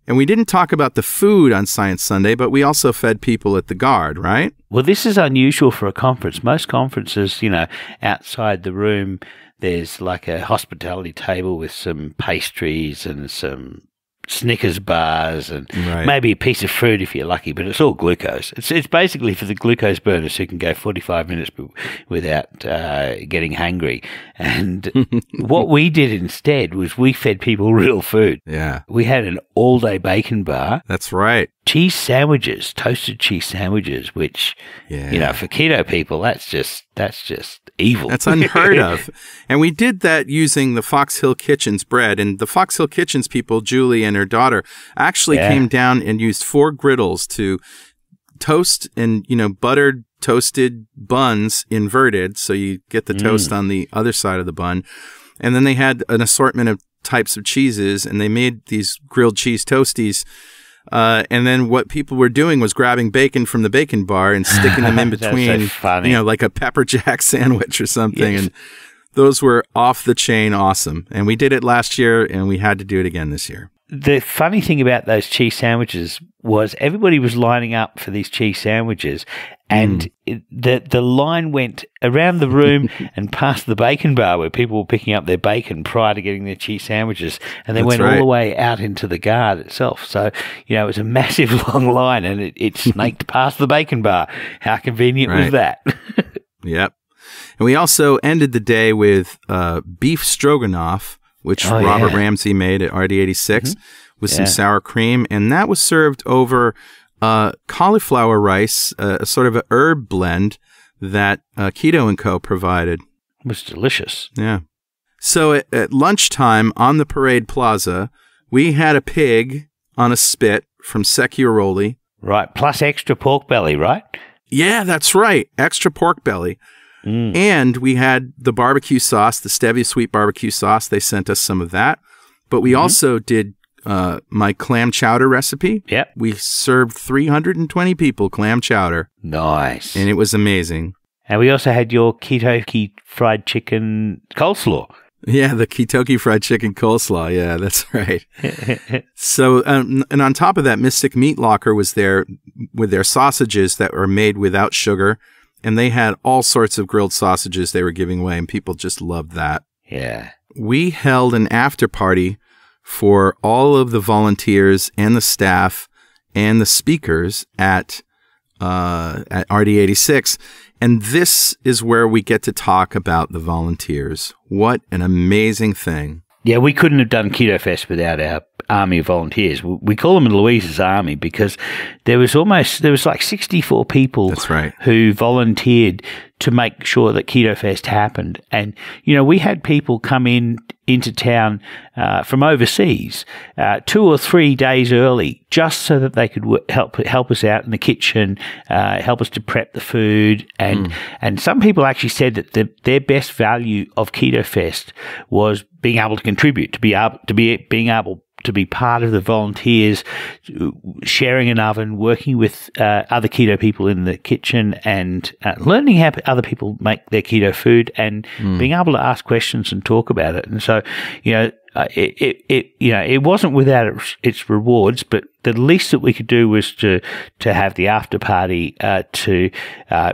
And we didn't talk about the food on Science Sunday, but we also fed people at the Garde, right? Well, this is unusual for a conference. Most conferences, you know, outside the room, there's like a hospitality table with some pastries and some Snickers bars and Right. maybe a piece of fruit if you're lucky, but it's all glucose. It's it's basically for the glucose burners who can go 45 minutes without uh, getting hungry. And what we did instead was we fed people real food. Yeah, We had an all day bacon bar, that's right. cheese sandwiches, toasted cheese sandwiches, which Yeah. you know, for keto people, that's just that's just evil. That's unheard of. And we did that using the Fox Hill Kitchens bread. And the Fox Hill Kitchens people, Julie and her daughter, actually Yeah. came down and used four griddles to toast and, you know, buttered toasted buns inverted. So you get the toast mm. on the other side of the bun. And then they had an assortment of types of cheeses and they made these grilled cheese toasties. Uh, and then what people were doing was grabbing bacon from the bacon bar and sticking them in That's so between, you know, like a pepper jack sandwich or something. Yes. And those were off the chain awesome. And we did it last year and we had to do it again this year. The funny thing about those cheese sandwiches was everybody was lining up for these cheese sandwiches, and Mm. it, the the line went around the room and past the bacon bar where people were picking up their bacon prior to getting their cheese sandwiches, and they That's went all the way out into the Garde itself. So you know it was a massive long line, and it, it snaked past the bacon bar. How convenient was that? Yep. And we also ended the day with uh, beef stroganoff, which Oh, Robert yeah. Mm-hmm. Ramsey made at RD86 with some sour cream. And that was served over uh, cauliflower rice, uh, a sort of a herb blend that uh, Keto & Co. provided. it was delicious. Yeah. So at, at lunchtime on the parade plaza, we had a pig on a spit from Secchiaroli. Right, plus extra pork belly, right? Yeah, that's right. Extra pork belly. Mm. And we had the barbecue sauce, the Stevia sweet barbecue sauce. They sent us some of that. But we also did uh, my clam chowder recipe. Yep, We served 320 people clam chowder, nice. and it was amazing. And we also had your keto fried chicken coleslaw. Yeah, the Kitoki fried chicken coleslaw. Yeah, that's right. So, um, and on top of that, Mystic Meat Locker was there with their sausages that were made without sugar. And they had all sorts of grilled sausages they were giving away, and people just loved that. yeah. we held an after party for all of the volunteers and the staff and the speakers at uh, at RD86, and this is where we get to talk about the volunteers. What an amazing thing! Yeah, we couldn't have done Keto Fest without our army of volunteers. We call them Louise's Army because there was almost, there was like 64 people That's right. who volunteered to make sure that Keto Fest happened. And, you know, we had people come in into town uh, from overseas uh, two or three days early just so that they could help help us out in the kitchen, uh, help us to prep the food. And, and some people actually said that the, their best value of Keto Fest was being able to contribute, to be able to be being able to be part of the volunteers, sharing an oven, working with uh, other keto people in the kitchen, and uh, learning how other people make their keto food, and being able to ask questions and talk about it. And so, you know, uh, it, it, it, you know, it wasn't without its, its rewards, but the least that we could do was to to have the after party uh, to uh,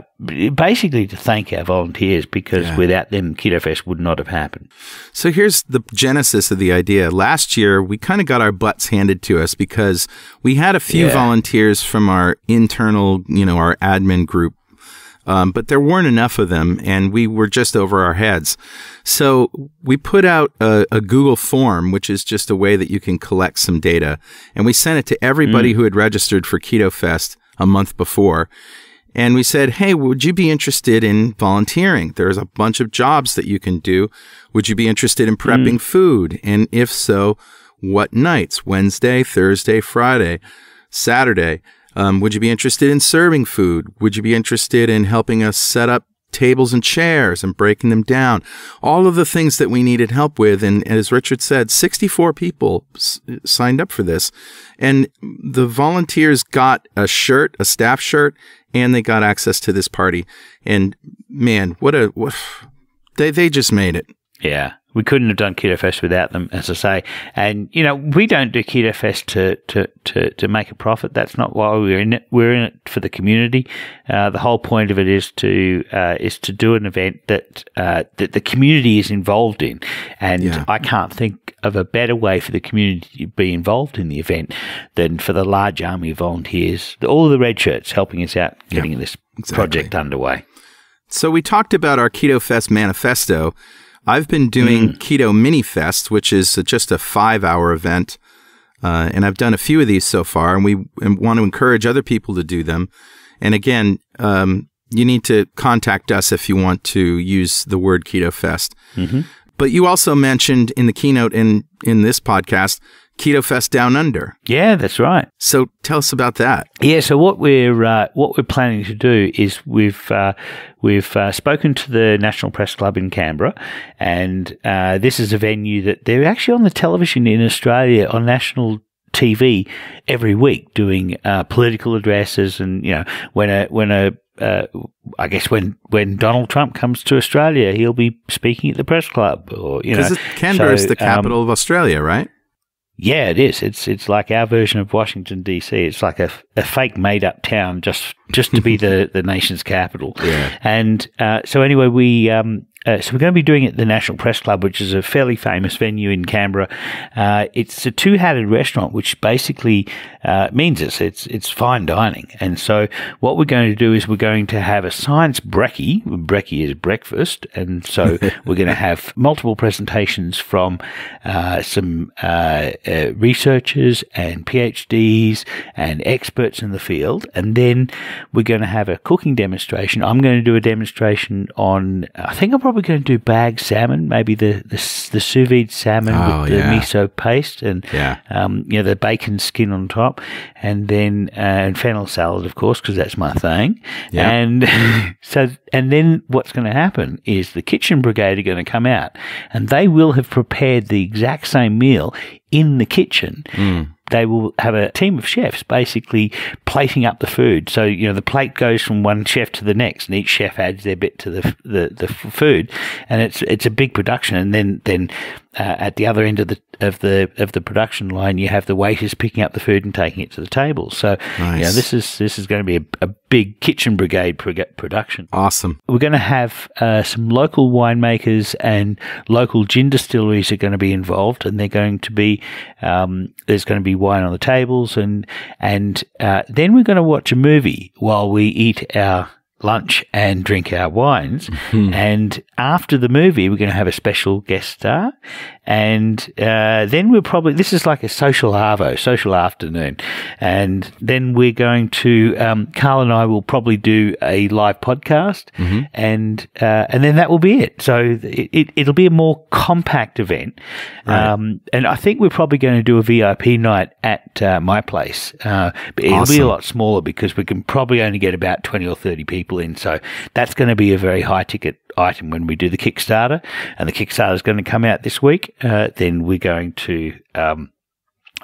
basically to thank our volunteers because without them, Keto Fest would not have happened. So here's the genesis of the idea. Last year, we kind of got our butts handed to us because we had a few Yeah. volunteers from our internal, you know, our admin group, um, but there weren't enough of them, and we were just over our heads. So we put out a, a Google form, which is just a way that you can collect some data, and we sent it to everybody who had registered for Keto Fest a month before. And we said, Hey, would you be interested in volunteering? There's a bunch of jobs that you can do. Would you be interested in prepping food? And if so, what nights, Wednesday, Thursday, Friday, Saturday. Um, would you be interested in serving food? Would you be interested in helping us set up tables and chairs and breaking them down? All of the things that we needed help with. And as Richard said, 64 people s- signed up for this. And the volunteers got a shirt, a staff shirt, and they got access to this party. And man, what a, what, they, they just made it. Yeah. We couldn't have done Keto Fest without them, as I say. And, you know, we don't do Keto Fest to, to, to, to make a profit. That's not why we're in it. We're in it for the community. Uh, the whole point of it is to, uh, is to do an event that, uh, that the community is involved in. And Yeah. I can't think of a better way for the community to be involved in the event than for the large army of volunteers, all the red shirts helping us out getting this exactly. project underway. So we talked about our Keto Fest manifesto. I've been doing Keto Mini Fest, which is just a five hour event. Uh, and I've done a few of these so far, and we and want to encourage other people to do them. And again, um, you need to contact us if you want to use the word Keto Fest. But you also mentioned in the keynote in, in this podcast, Keto Fest Down Under. Yeah, that's right. So tell us about that. Yeah, so what we're uh, what we're planning to do is we've uh, we've uh, spoken to the National Press Club in Canberra, and uh, this is a venue that they're actually on the television in Australia on national TV every week doing uh, political addresses, and you know when a when a uh, I guess when, when Donald Trump comes to Australia, he'll be speaking at the press club, or you know, Canberra is So, the um, capital of Australia, right? Yeah, it is. It's it's like our version of Washington D.C. It's like a, a fake made up town just just to be the, the nation's capital. Yeah. And uh, so anyway, we um, uh, so we're going to be doing it at the National Press Club, which is a fairly famous venue in Canberra. Uh, it's a two hatted restaurant, which basically uh, means it's, it's it's fine dining. And so what we're going to do is we're going to have a science brekkie. Brekkie is breakfast, and so we're going to have multiple presentations from uh, some uh, uh, researchers and PhDs and experts in the field, and then we're going to have a cooking demonstration. I'm going to do a demonstration on. I think I'm probably going to do bagged salmon, maybe the the, the sous vide salmon Oh, with the yeah. miso paste and Yeah. um, you know the bacon skin on top, and then uh, and fennel salad, of course, because that's my thing. Yeah. And so, and then what's going to happen is the kitchen brigade are going to come out, and they will have prepared the exact same meal in the kitchen. They will have a team of chefs basically plating up the food. So you know the plate goes from one chef to the next, and each chef adds their bit to the the, the food, and it's it's a big production. And then then uh, at the other end of the of the of the production line, you have the waiters picking up the food and taking it to the table. So you know, this is this is going to be a, a big kitchen brigade production. Awesome. We're going to have uh, some local winemakers and local gin distilleries are going to be involved, and they're going to be um, there's going to be wine on the tables, and and uh, then we're going to watch a movie while we eat our lunch and drink our wines. Mm-hmm. And after the movie, we're going to have a special guest star, and uh, then we're probably this is like a social arvo, social afternoon, and then we're going to um, Carl and I will probably do a live podcast, and uh, and then that will be it. So it, it it'll be a more compact event, um, and I think we're probably going to do a VIP night at uh, my place, uh, but it'll be a lot smaller because we can probably only get about twenty or thirty people in. So that's going to be a very high ticket item when we do the Kickstarter, and the Kickstarter is going to come out this week. Uh, then we're going to. Um,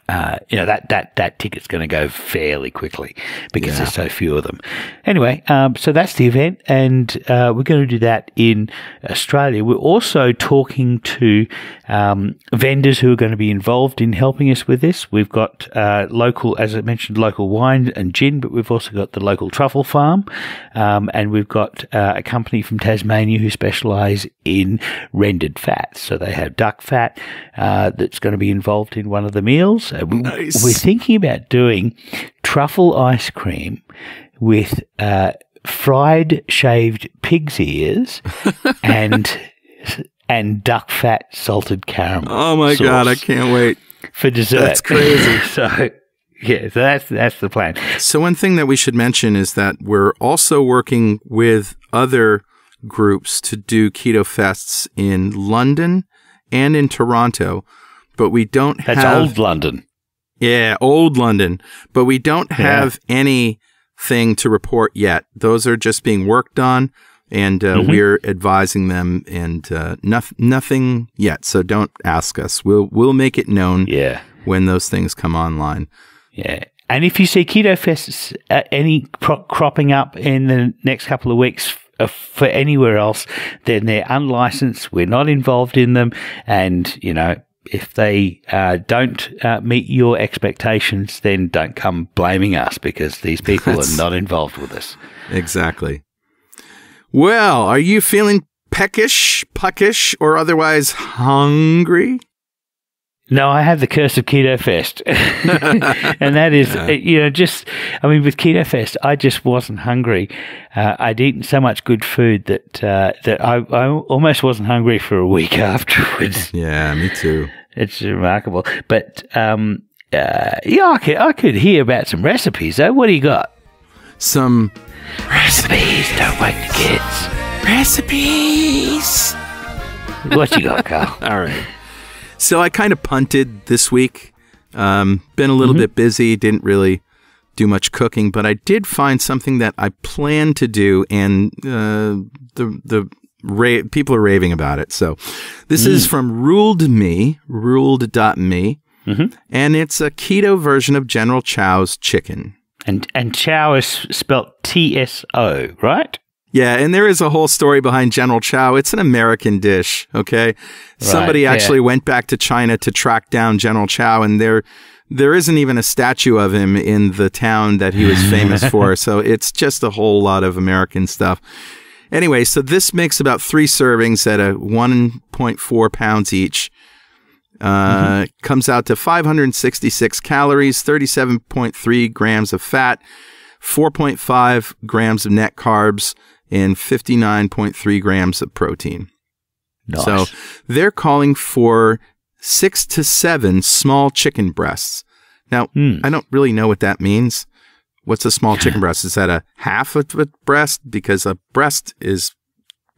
uh, you know that that that ticket's going to go fairly quickly because Yeah. there's so few of them. Anyway, um, so that's the event, and uh, we're going to do that in Australia. We're also talking to um, vendors who are going to be involved in helping us with this. We've got uh, local, as I mentioned, local wine and gin, but we've also got the local truffle farm, um, and we've got uh, a company from Tasmania who specialise in rendered fats. So they have duck fat uh, that's going to be involved in one of the meals. Uh, Nice. We're thinking about doing truffle ice cream with uh, fried shaved pig's ears and and duck fat salted caramel. Oh my God, I can't wait. for dessert. That's crazy. so yeah, so that's that's the plan. So, one thing that we should mention is that we're also working with other groups to do keto fests in London and in Toronto. but we don't That's have old London. Yeah, old London. But we don't Yeah. have anything to report yet. Those are just being worked on, and uh, Mhm. we're advising them, and uh, noth- nothing yet. So don't ask us. We'll we'll make it known Yeah. when those things come online. Yeah. And if you see Keto Fests uh, any cro- cropping up in the next couple of weeks uh, for anywhere else, then they're unlicensed. We're not involved in them. And, you know, if they uh, don't uh, meet your expectations, then don't come blaming us because these people That's- are not involved with us. Exactly. Well, are you feeling peckish, puckish, or otherwise hungry? No, I have the curse of Keto Fest. and that is, uh, you know, just, I mean, with Keto Fest, I just wasn't hungry. Uh, I'd eaten so much good food that, uh, that I, I almost wasn't hungry for a week afterwards. Yeah, me too. it's remarkable. But, um, uh, yeah, I could, I could hear about some recipes though. What do you got? Some Recipes, don't wake the kids. recipes. What you got, Carl? All right. So I kind of punted this week. Um, been a little bit busy. Didn't really do much cooking, but I did find something that I plan to do, and uh, the the ra- people are raving about it. So this is from Ruled Me, ruled.me, Mhm. and it's a keto version of General Chow's chicken. And, and chow is spelt T S O, right? Yeah, and there is a whole story behind General Chow. It's an American dish, okay? Somebody yeah. actually went back to China to track down General Chow and there there isn't even a statue of him in the town that he was famous for. So it's just a whole lot of American stuff. Anyway, so this makes about 3 servings at a 1.4 pounds each. Uh, comes out to 566 calories, 37.3 grams of fat, 4.5 grams of net carbs, and 59.3 grams of protein. Nice. So they're calling for six to seven small chicken breasts. Now, Hmm. I don't really know what that means. What's a small chicken breast? Is that a half of a breast? Because a breast is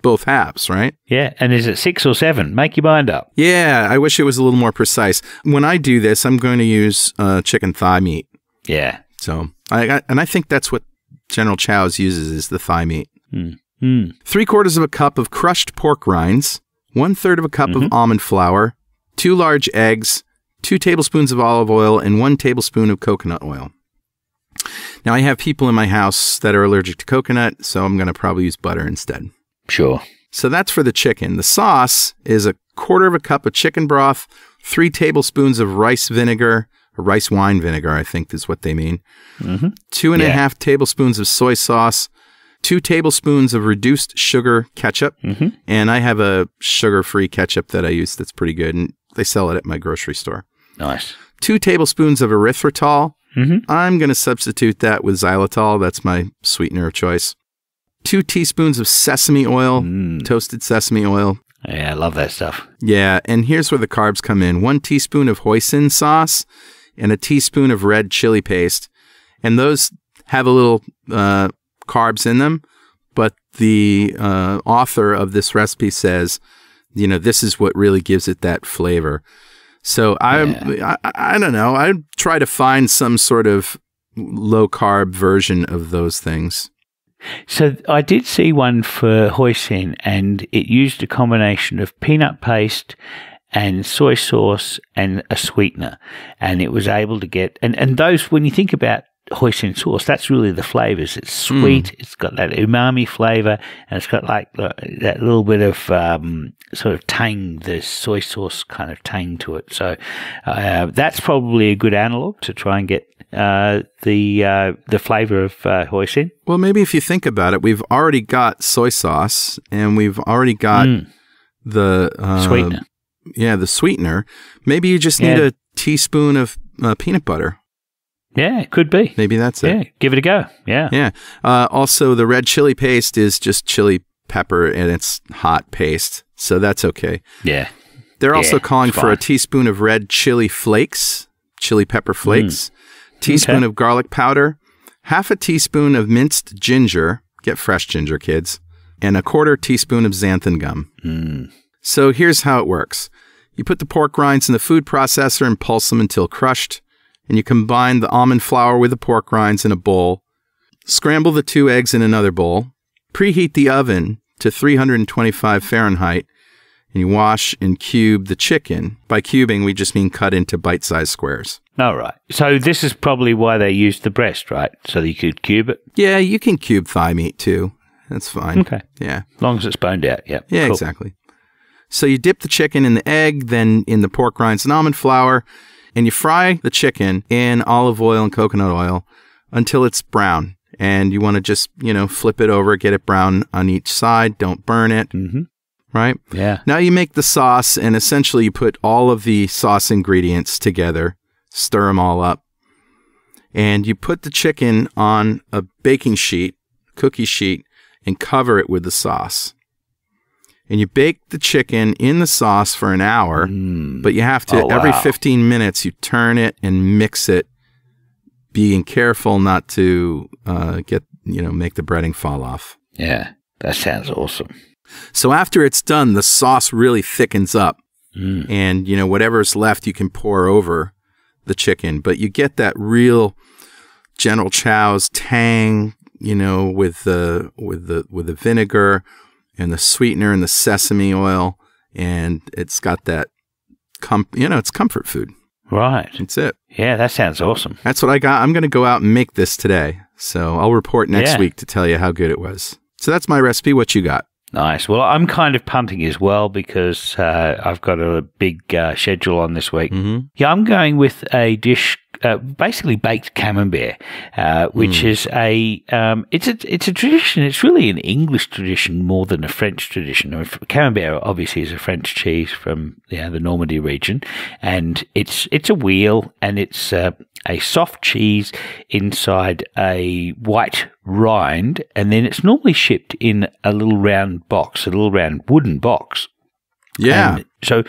both halves, right? yeah. And is it six or seven? Make your mind up. Yeah, I wish it was a little more precise. When I do this, I'm going to use uh, chicken thigh meat. Yeah. So, I, I and I think that's what General Chow's uses is the thigh meat. Hmm. Three quarters of a cup of crushed pork rinds, one third of a cup of almond flour, two large eggs, two tablespoons of olive oil, and one tablespoon of coconut oil. Now, I have people in my house that are allergic to coconut, so I'm going to probably use butter instead. Sure. So that's for the chicken. The sauce is a quarter of a cup of chicken broth, three tablespoons of rice vinegar, rice wine vinegar, I think is what they mean, Mm-hmm. two and a half Yeah. tablespoons of soy sauce, two tablespoons of reduced sugar ketchup, Mm-hmm. and I have a sugar-free ketchup that I use that's pretty good, and they sell it at my grocery store. Nice. Two tablespoons of erythritol. Mm-hmm. I'm going to substitute that with xylitol. That's my sweetener of choice. Two teaspoons of sesame oil, Mm. toasted sesame oil. Yeah, I love that stuff. Yeah, and here's where the carbs come in. One teaspoon of hoisin sauce and a teaspoon of red chili paste. And those have a little uh, carbs in them, but the uh, author of this recipe says, you know, this is what really gives it that flavor. So I, I, I don't know. I try to find some sort of low carb version of those things. So I did see one for hoisin, and it used a combination of peanut paste and soy sauce and a sweetener, and it was able to get and and those when you think about hoisin sauce, that's really the flavors. It's sweet, it's got that umami flavor, and it's got like uh, that little bit of um, sort of tang, the soy sauce kind of tang to it. So uh, that's probably a good analog to try and get uh, the uh, the flavor of uh, hoisin. Well, maybe if you think about it, we've already got soy sauce and we've already got Mm. the uh, Sweetener. Yeah, the sweetener. Maybe you just need Yeah. a teaspoon of uh, peanut butter. Yeah, it could be. Maybe that's it. Yeah, give it a go. Yeah. Yeah. Uh, also, the red chili paste is just chili pepper and it's hot paste, so that's okay. Yeah. They're also calling for a teaspoon of red chili flakes, chili pepper flakes, teaspoon Mm. Okay. of garlic powder, half a teaspoon of minced ginger. Get fresh ginger, kids, and a quarter teaspoon of xanthan gum. Mm. So here's how it works. You put the pork rinds in the food processor and pulse them until crushed. And you combine the almond flour with the pork rinds in a bowl. Scramble the two eggs in another bowl. Preheat the oven to 325 Fahrenheit. And you wash and cube the chicken. By cubing, we just mean cut into bite sized squares. All right. So this is probably why they used the breast, right? So you could cube it. Yeah, you can cube thigh meat too. That's fine. Okay. Yeah. As long as it's boned out. Yeah. Yeah, Cool. exactly. So you dip the chicken in the egg, then in the pork rinds and almond flour, and you fry the chicken in olive oil and coconut oil until it's brown. And you want to just, you know, flip it over, get it brown on each side. Don't burn it, Mm-hmm. right? Yeah. Now you make the sauce, and essentially you put all of the sauce ingredients together, stir them all up, and you put the chicken on a baking sheet, cookie sheet, and cover it with the sauce. And you bake the chicken in the sauce for an hour, Mm. but you have to, Oh, every wow. 15 minutes, you turn it and mix it, being careful not to uh, get, you know, make the breading fall off. Yeah. That sounds awesome. So after it's done, the sauce really thickens up. Mm. and you know whatever's left you can pour over the chicken but you get that real general chow's tang you know with the with the with the vinegar and the sweetener and the sesame oil and it's got that com- you know it's comfort food Right. that's it Yeah, that sounds awesome. that's what i got i'm going to go out and make this today so i'll report next Yeah. week to tell you how good it was so that's my recipe what you got Nice. Well, I'm kind of punting as well because uh, I've got a big uh, schedule on this week. mm-hmm. Yeah, I'm going with a dish, uh, basically baked camembert, uh, which is a um, it's a it's a tradition. It's really an English tradition more than a French tradition. I mean, camembert obviously is a French cheese from yeah, the Normandy region, and it's it's a wheel and it's uh, a soft cheese inside a white rind, and then it's normally shipped in a little round box, a little round wooden box. Yeah And so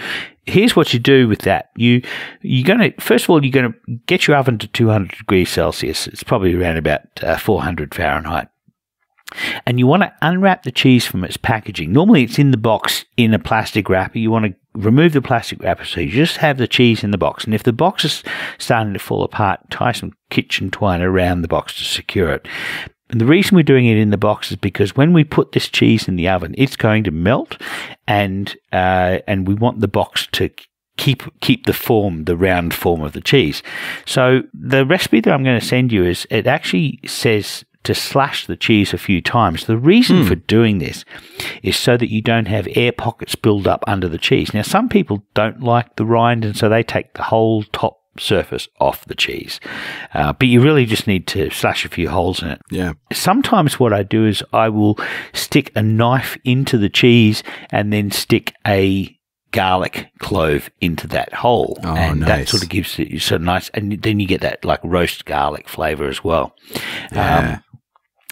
here's what you do with that. You you're going to first of all you're going to get your oven to 200 degrees Celsius. It's probably around about uh, 400 Fahrenheit. And you want to unwrap the cheese from its packaging. Normally it's in the box in a plastic wrapper. You want to remove the plastic wrapper so you just have the cheese in the box. And if the box is starting to fall apart, tie some kitchen twine around the box to secure it. And the reason we're doing it in the box is because when we put this cheese in the oven, it's going to melt, and uh, and we want the box to keep keep the form, the round form of the cheese. So the recipe that I'm going to send you is it actually says to slash the cheese a few times. The reason for doing this is so that you don't have air pockets build up under the cheese. Now, some people don't like the rind, and so they take the whole top surface off the cheese. Uh, but you really just need to slash a few holes in it. yeah Sometimes what I do is I will stick a knife into the cheese and then stick a garlic clove into that hole. Oh, and that sort of gives it sort of nice, and then you get that like roast garlic flavor as well. yeah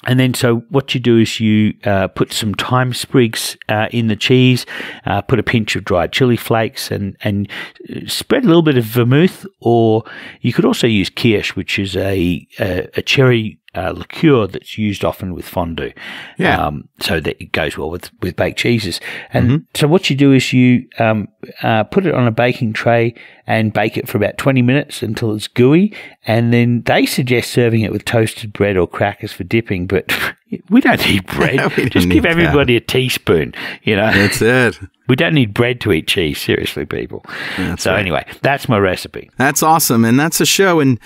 And then, so what you do is you uh, put some thyme sprigs uh, in the cheese, uh, put a pinch of dried chili flakes, and and uh, spread a little bit of vermouth, or you could also use kirsch, which is a a, a cherry uh, liqueur that's used often with fondue. Yeah. Um, so that it goes well with with baked cheeses. And so what you do is you um, uh, put it on a baking tray and bake it for about 20 minutes until it's gooey. And then they suggest serving it with toasted bread or crackers for dipping, but we don't need bread. Don't Just need give that. everybody a teaspoon, you know. that's it we don't need bread to eat cheese, seriously, people. That's so right. anyway, that's my recipe. That's awesome. And that's a show. And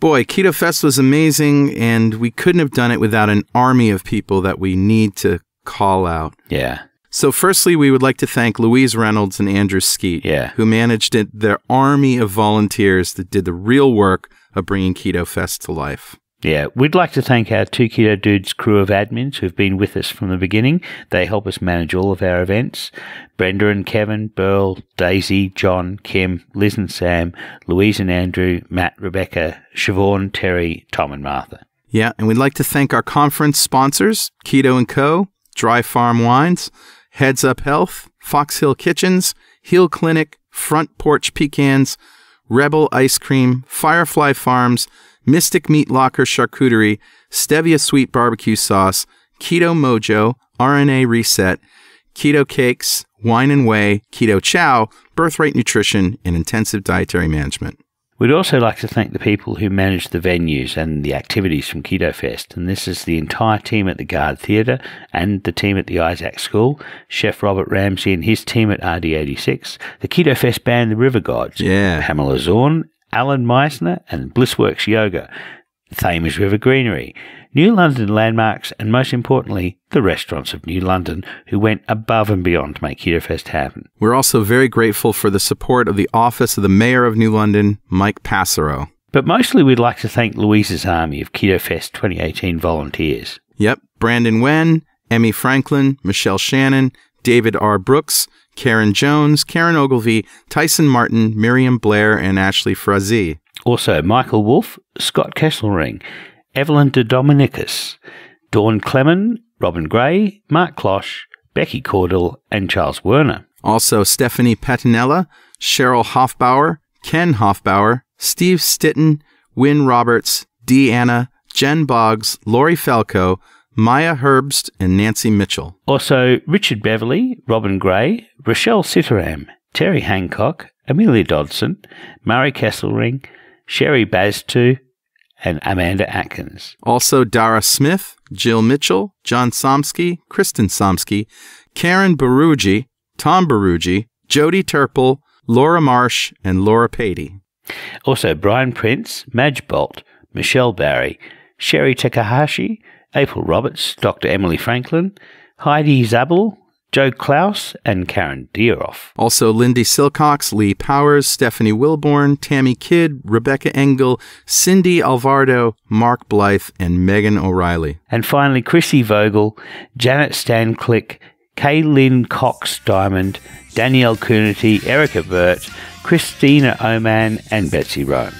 boy, Keto Fest was amazing. And we couldn't have done it without an army of people that we need to call out. Yeah. So, firstly, we would like to thank Louise Reynolds and Andrew Skeet, Yeah. who managed it, their army of volunteers that did the real work of bringing Keto Fest to life. Yeah, we'd like to thank our Two Keto Dudes crew of admins who've been with us from the beginning. They help us manage all of our events. Brenda and Kevin, Burl, Daisy, John, Kim, Liz and Sam, Louise and Andrew, Matt, Rebecca, Siobhan, Terry, Tom and Martha. Yeah, and we'd like to thank our conference sponsors, Keto & Co., Dry Farm Wines, Heads Up Health, Fox Hill Kitchens, Heel Clinic, Front Porch Pecans, Rebel Ice Cream, Firefly Farms, Mystic Meat Locker Charcuterie, Stevia Sweet Barbecue Sauce, Keto Mojo, RNA Reset, Keto Cakes, Wine and Whey, Keto Chow, Birthright Nutrition, and Intensive Dietary Management. We'd also like to thank the people who manage the venues and the activities from Keto Fest, and this is the entire team at the Garde Theatre and the team at the Isaac School, Chef Robert Ramsey and his team at RD86, the Keto Fest band The River Gods, Yeah. Pamela Zorn, Alan Meisner, and Blissworks Yoga, Thames River Greenery, New London Landmarks, and most importantly, the restaurants of New London, who went above and beyond to make Keto happen. We're also very grateful for the support of the Office of the Mayor of New London, Mike Passero. But mostly we'd like to thank Louise's Army of Keto Fest 2018 volunteers. Yep, Brandon Wen, Emmy Franklin, Michelle Shannon, David R. Brooks, Karen Jones, Karen Ogilvy, Tyson Martin, Miriam Blair, and Ashley Frazee. Also, Michael Wolf, Scott Kesselring, Evelyn de Dominicus, Dawn Clement, Robin Gray, Mark Klosh, Becky Cordell, and Charles Werner. Also, Stephanie Patinella, Cheryl Hoffbauer, Ken Hoffbauer, Steve Stitten, Wynn Roberts, Dee Anna, Jen Boggs, Lori Falco, Maya Herbst, and Nancy Mitchell. Also, Richard Beverley, Robin Gray, Rochelle Sitteram, Terry Hancock, Amelia Dodson, Murray Kesselring, Sherry Baztu, and Amanda Atkins. Also, Dara Smith, Jill Mitchell, John Somsky, Kristen Somsky, Karen Barugi, Tom Barugi, Jody Turple, Laura Marsh, and Laura Patey. Also, Brian Prince, Madge Bolt, Michelle Barry, Sherry Takahashi, April Roberts, Dr. Emily Franklin, Heidi Zabel, Joe Klaus, and Karen Dieroff. Also, Lindy Silcox, Lee Powers, Stephanie Wilborn, Tammy Kidd, Rebecca Engel, Cindy Alvardo, Mark Blythe, and Megan O'Reilly. And finally, Chrissy Vogel, Janet Stanklick, Kaylin Cox Diamond, Danielle Coonerty, Erica Burt, Christina Oman, and Betsy Rome.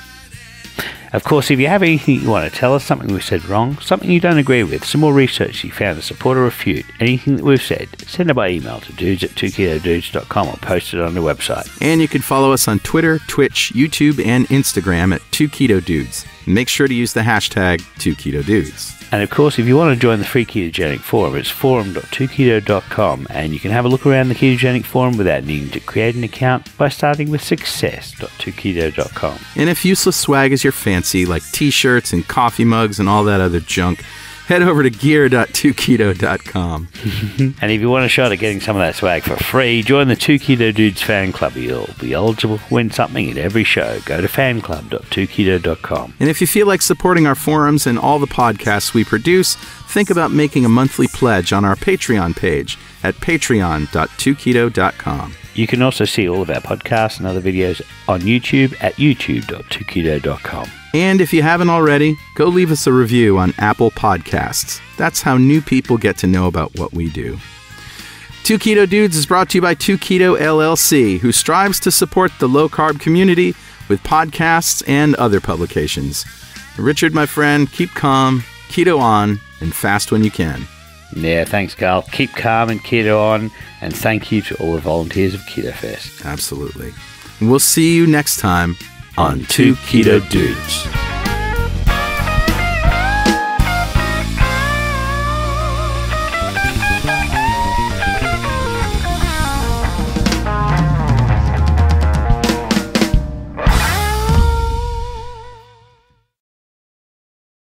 Of course, if you have anything you want to tell us, something we said wrong, something you don't agree with, some more research you found to support or refute, anything that we've said, send it by email to dudes at 2ketodudes.com or post it on the website. And you can follow us on Twitter, Twitch, YouTube, and Instagram at 2Keto Dudes. Make sure to use the hashtag 2Keto Dudes. And of course, if you want to join the free ketogenic forum, it's forum.2keto.com and you can have a look around the ketogenic forum without needing to create an account by starting with success.2keto.com. And if useless swag is your fancy, like t shirts and coffee mugs and all that other junk, head over to gear.2keto.com. And if you want a shot at getting some of that swag for free, join the 2 Keto Dudes fan club. You'll be eligible to win something at every show. Go to fanclub.2keto.com. And if you feel like supporting our forums and all the podcasts we produce, think about making a monthly pledge on our Patreon page at patreon.2keto.com. You can also see all of our podcasts and other videos on YouTube at youtube.2keto.com. And if you haven't already, go leave us a review on Apple Podcasts. That's how new people get to know about what we do. Two Keto Dudes is brought to you by Two Keto LLC, who strives to support the low carb community with podcasts and other publications. Richard, my friend, keep calm, keto on, and fast when you can. Yeah, thanks, Carl. Keep calm and keto on. And thank you to all the volunteers of Keto Fest. Absolutely. And we'll see you next time on Two Keto Dudes.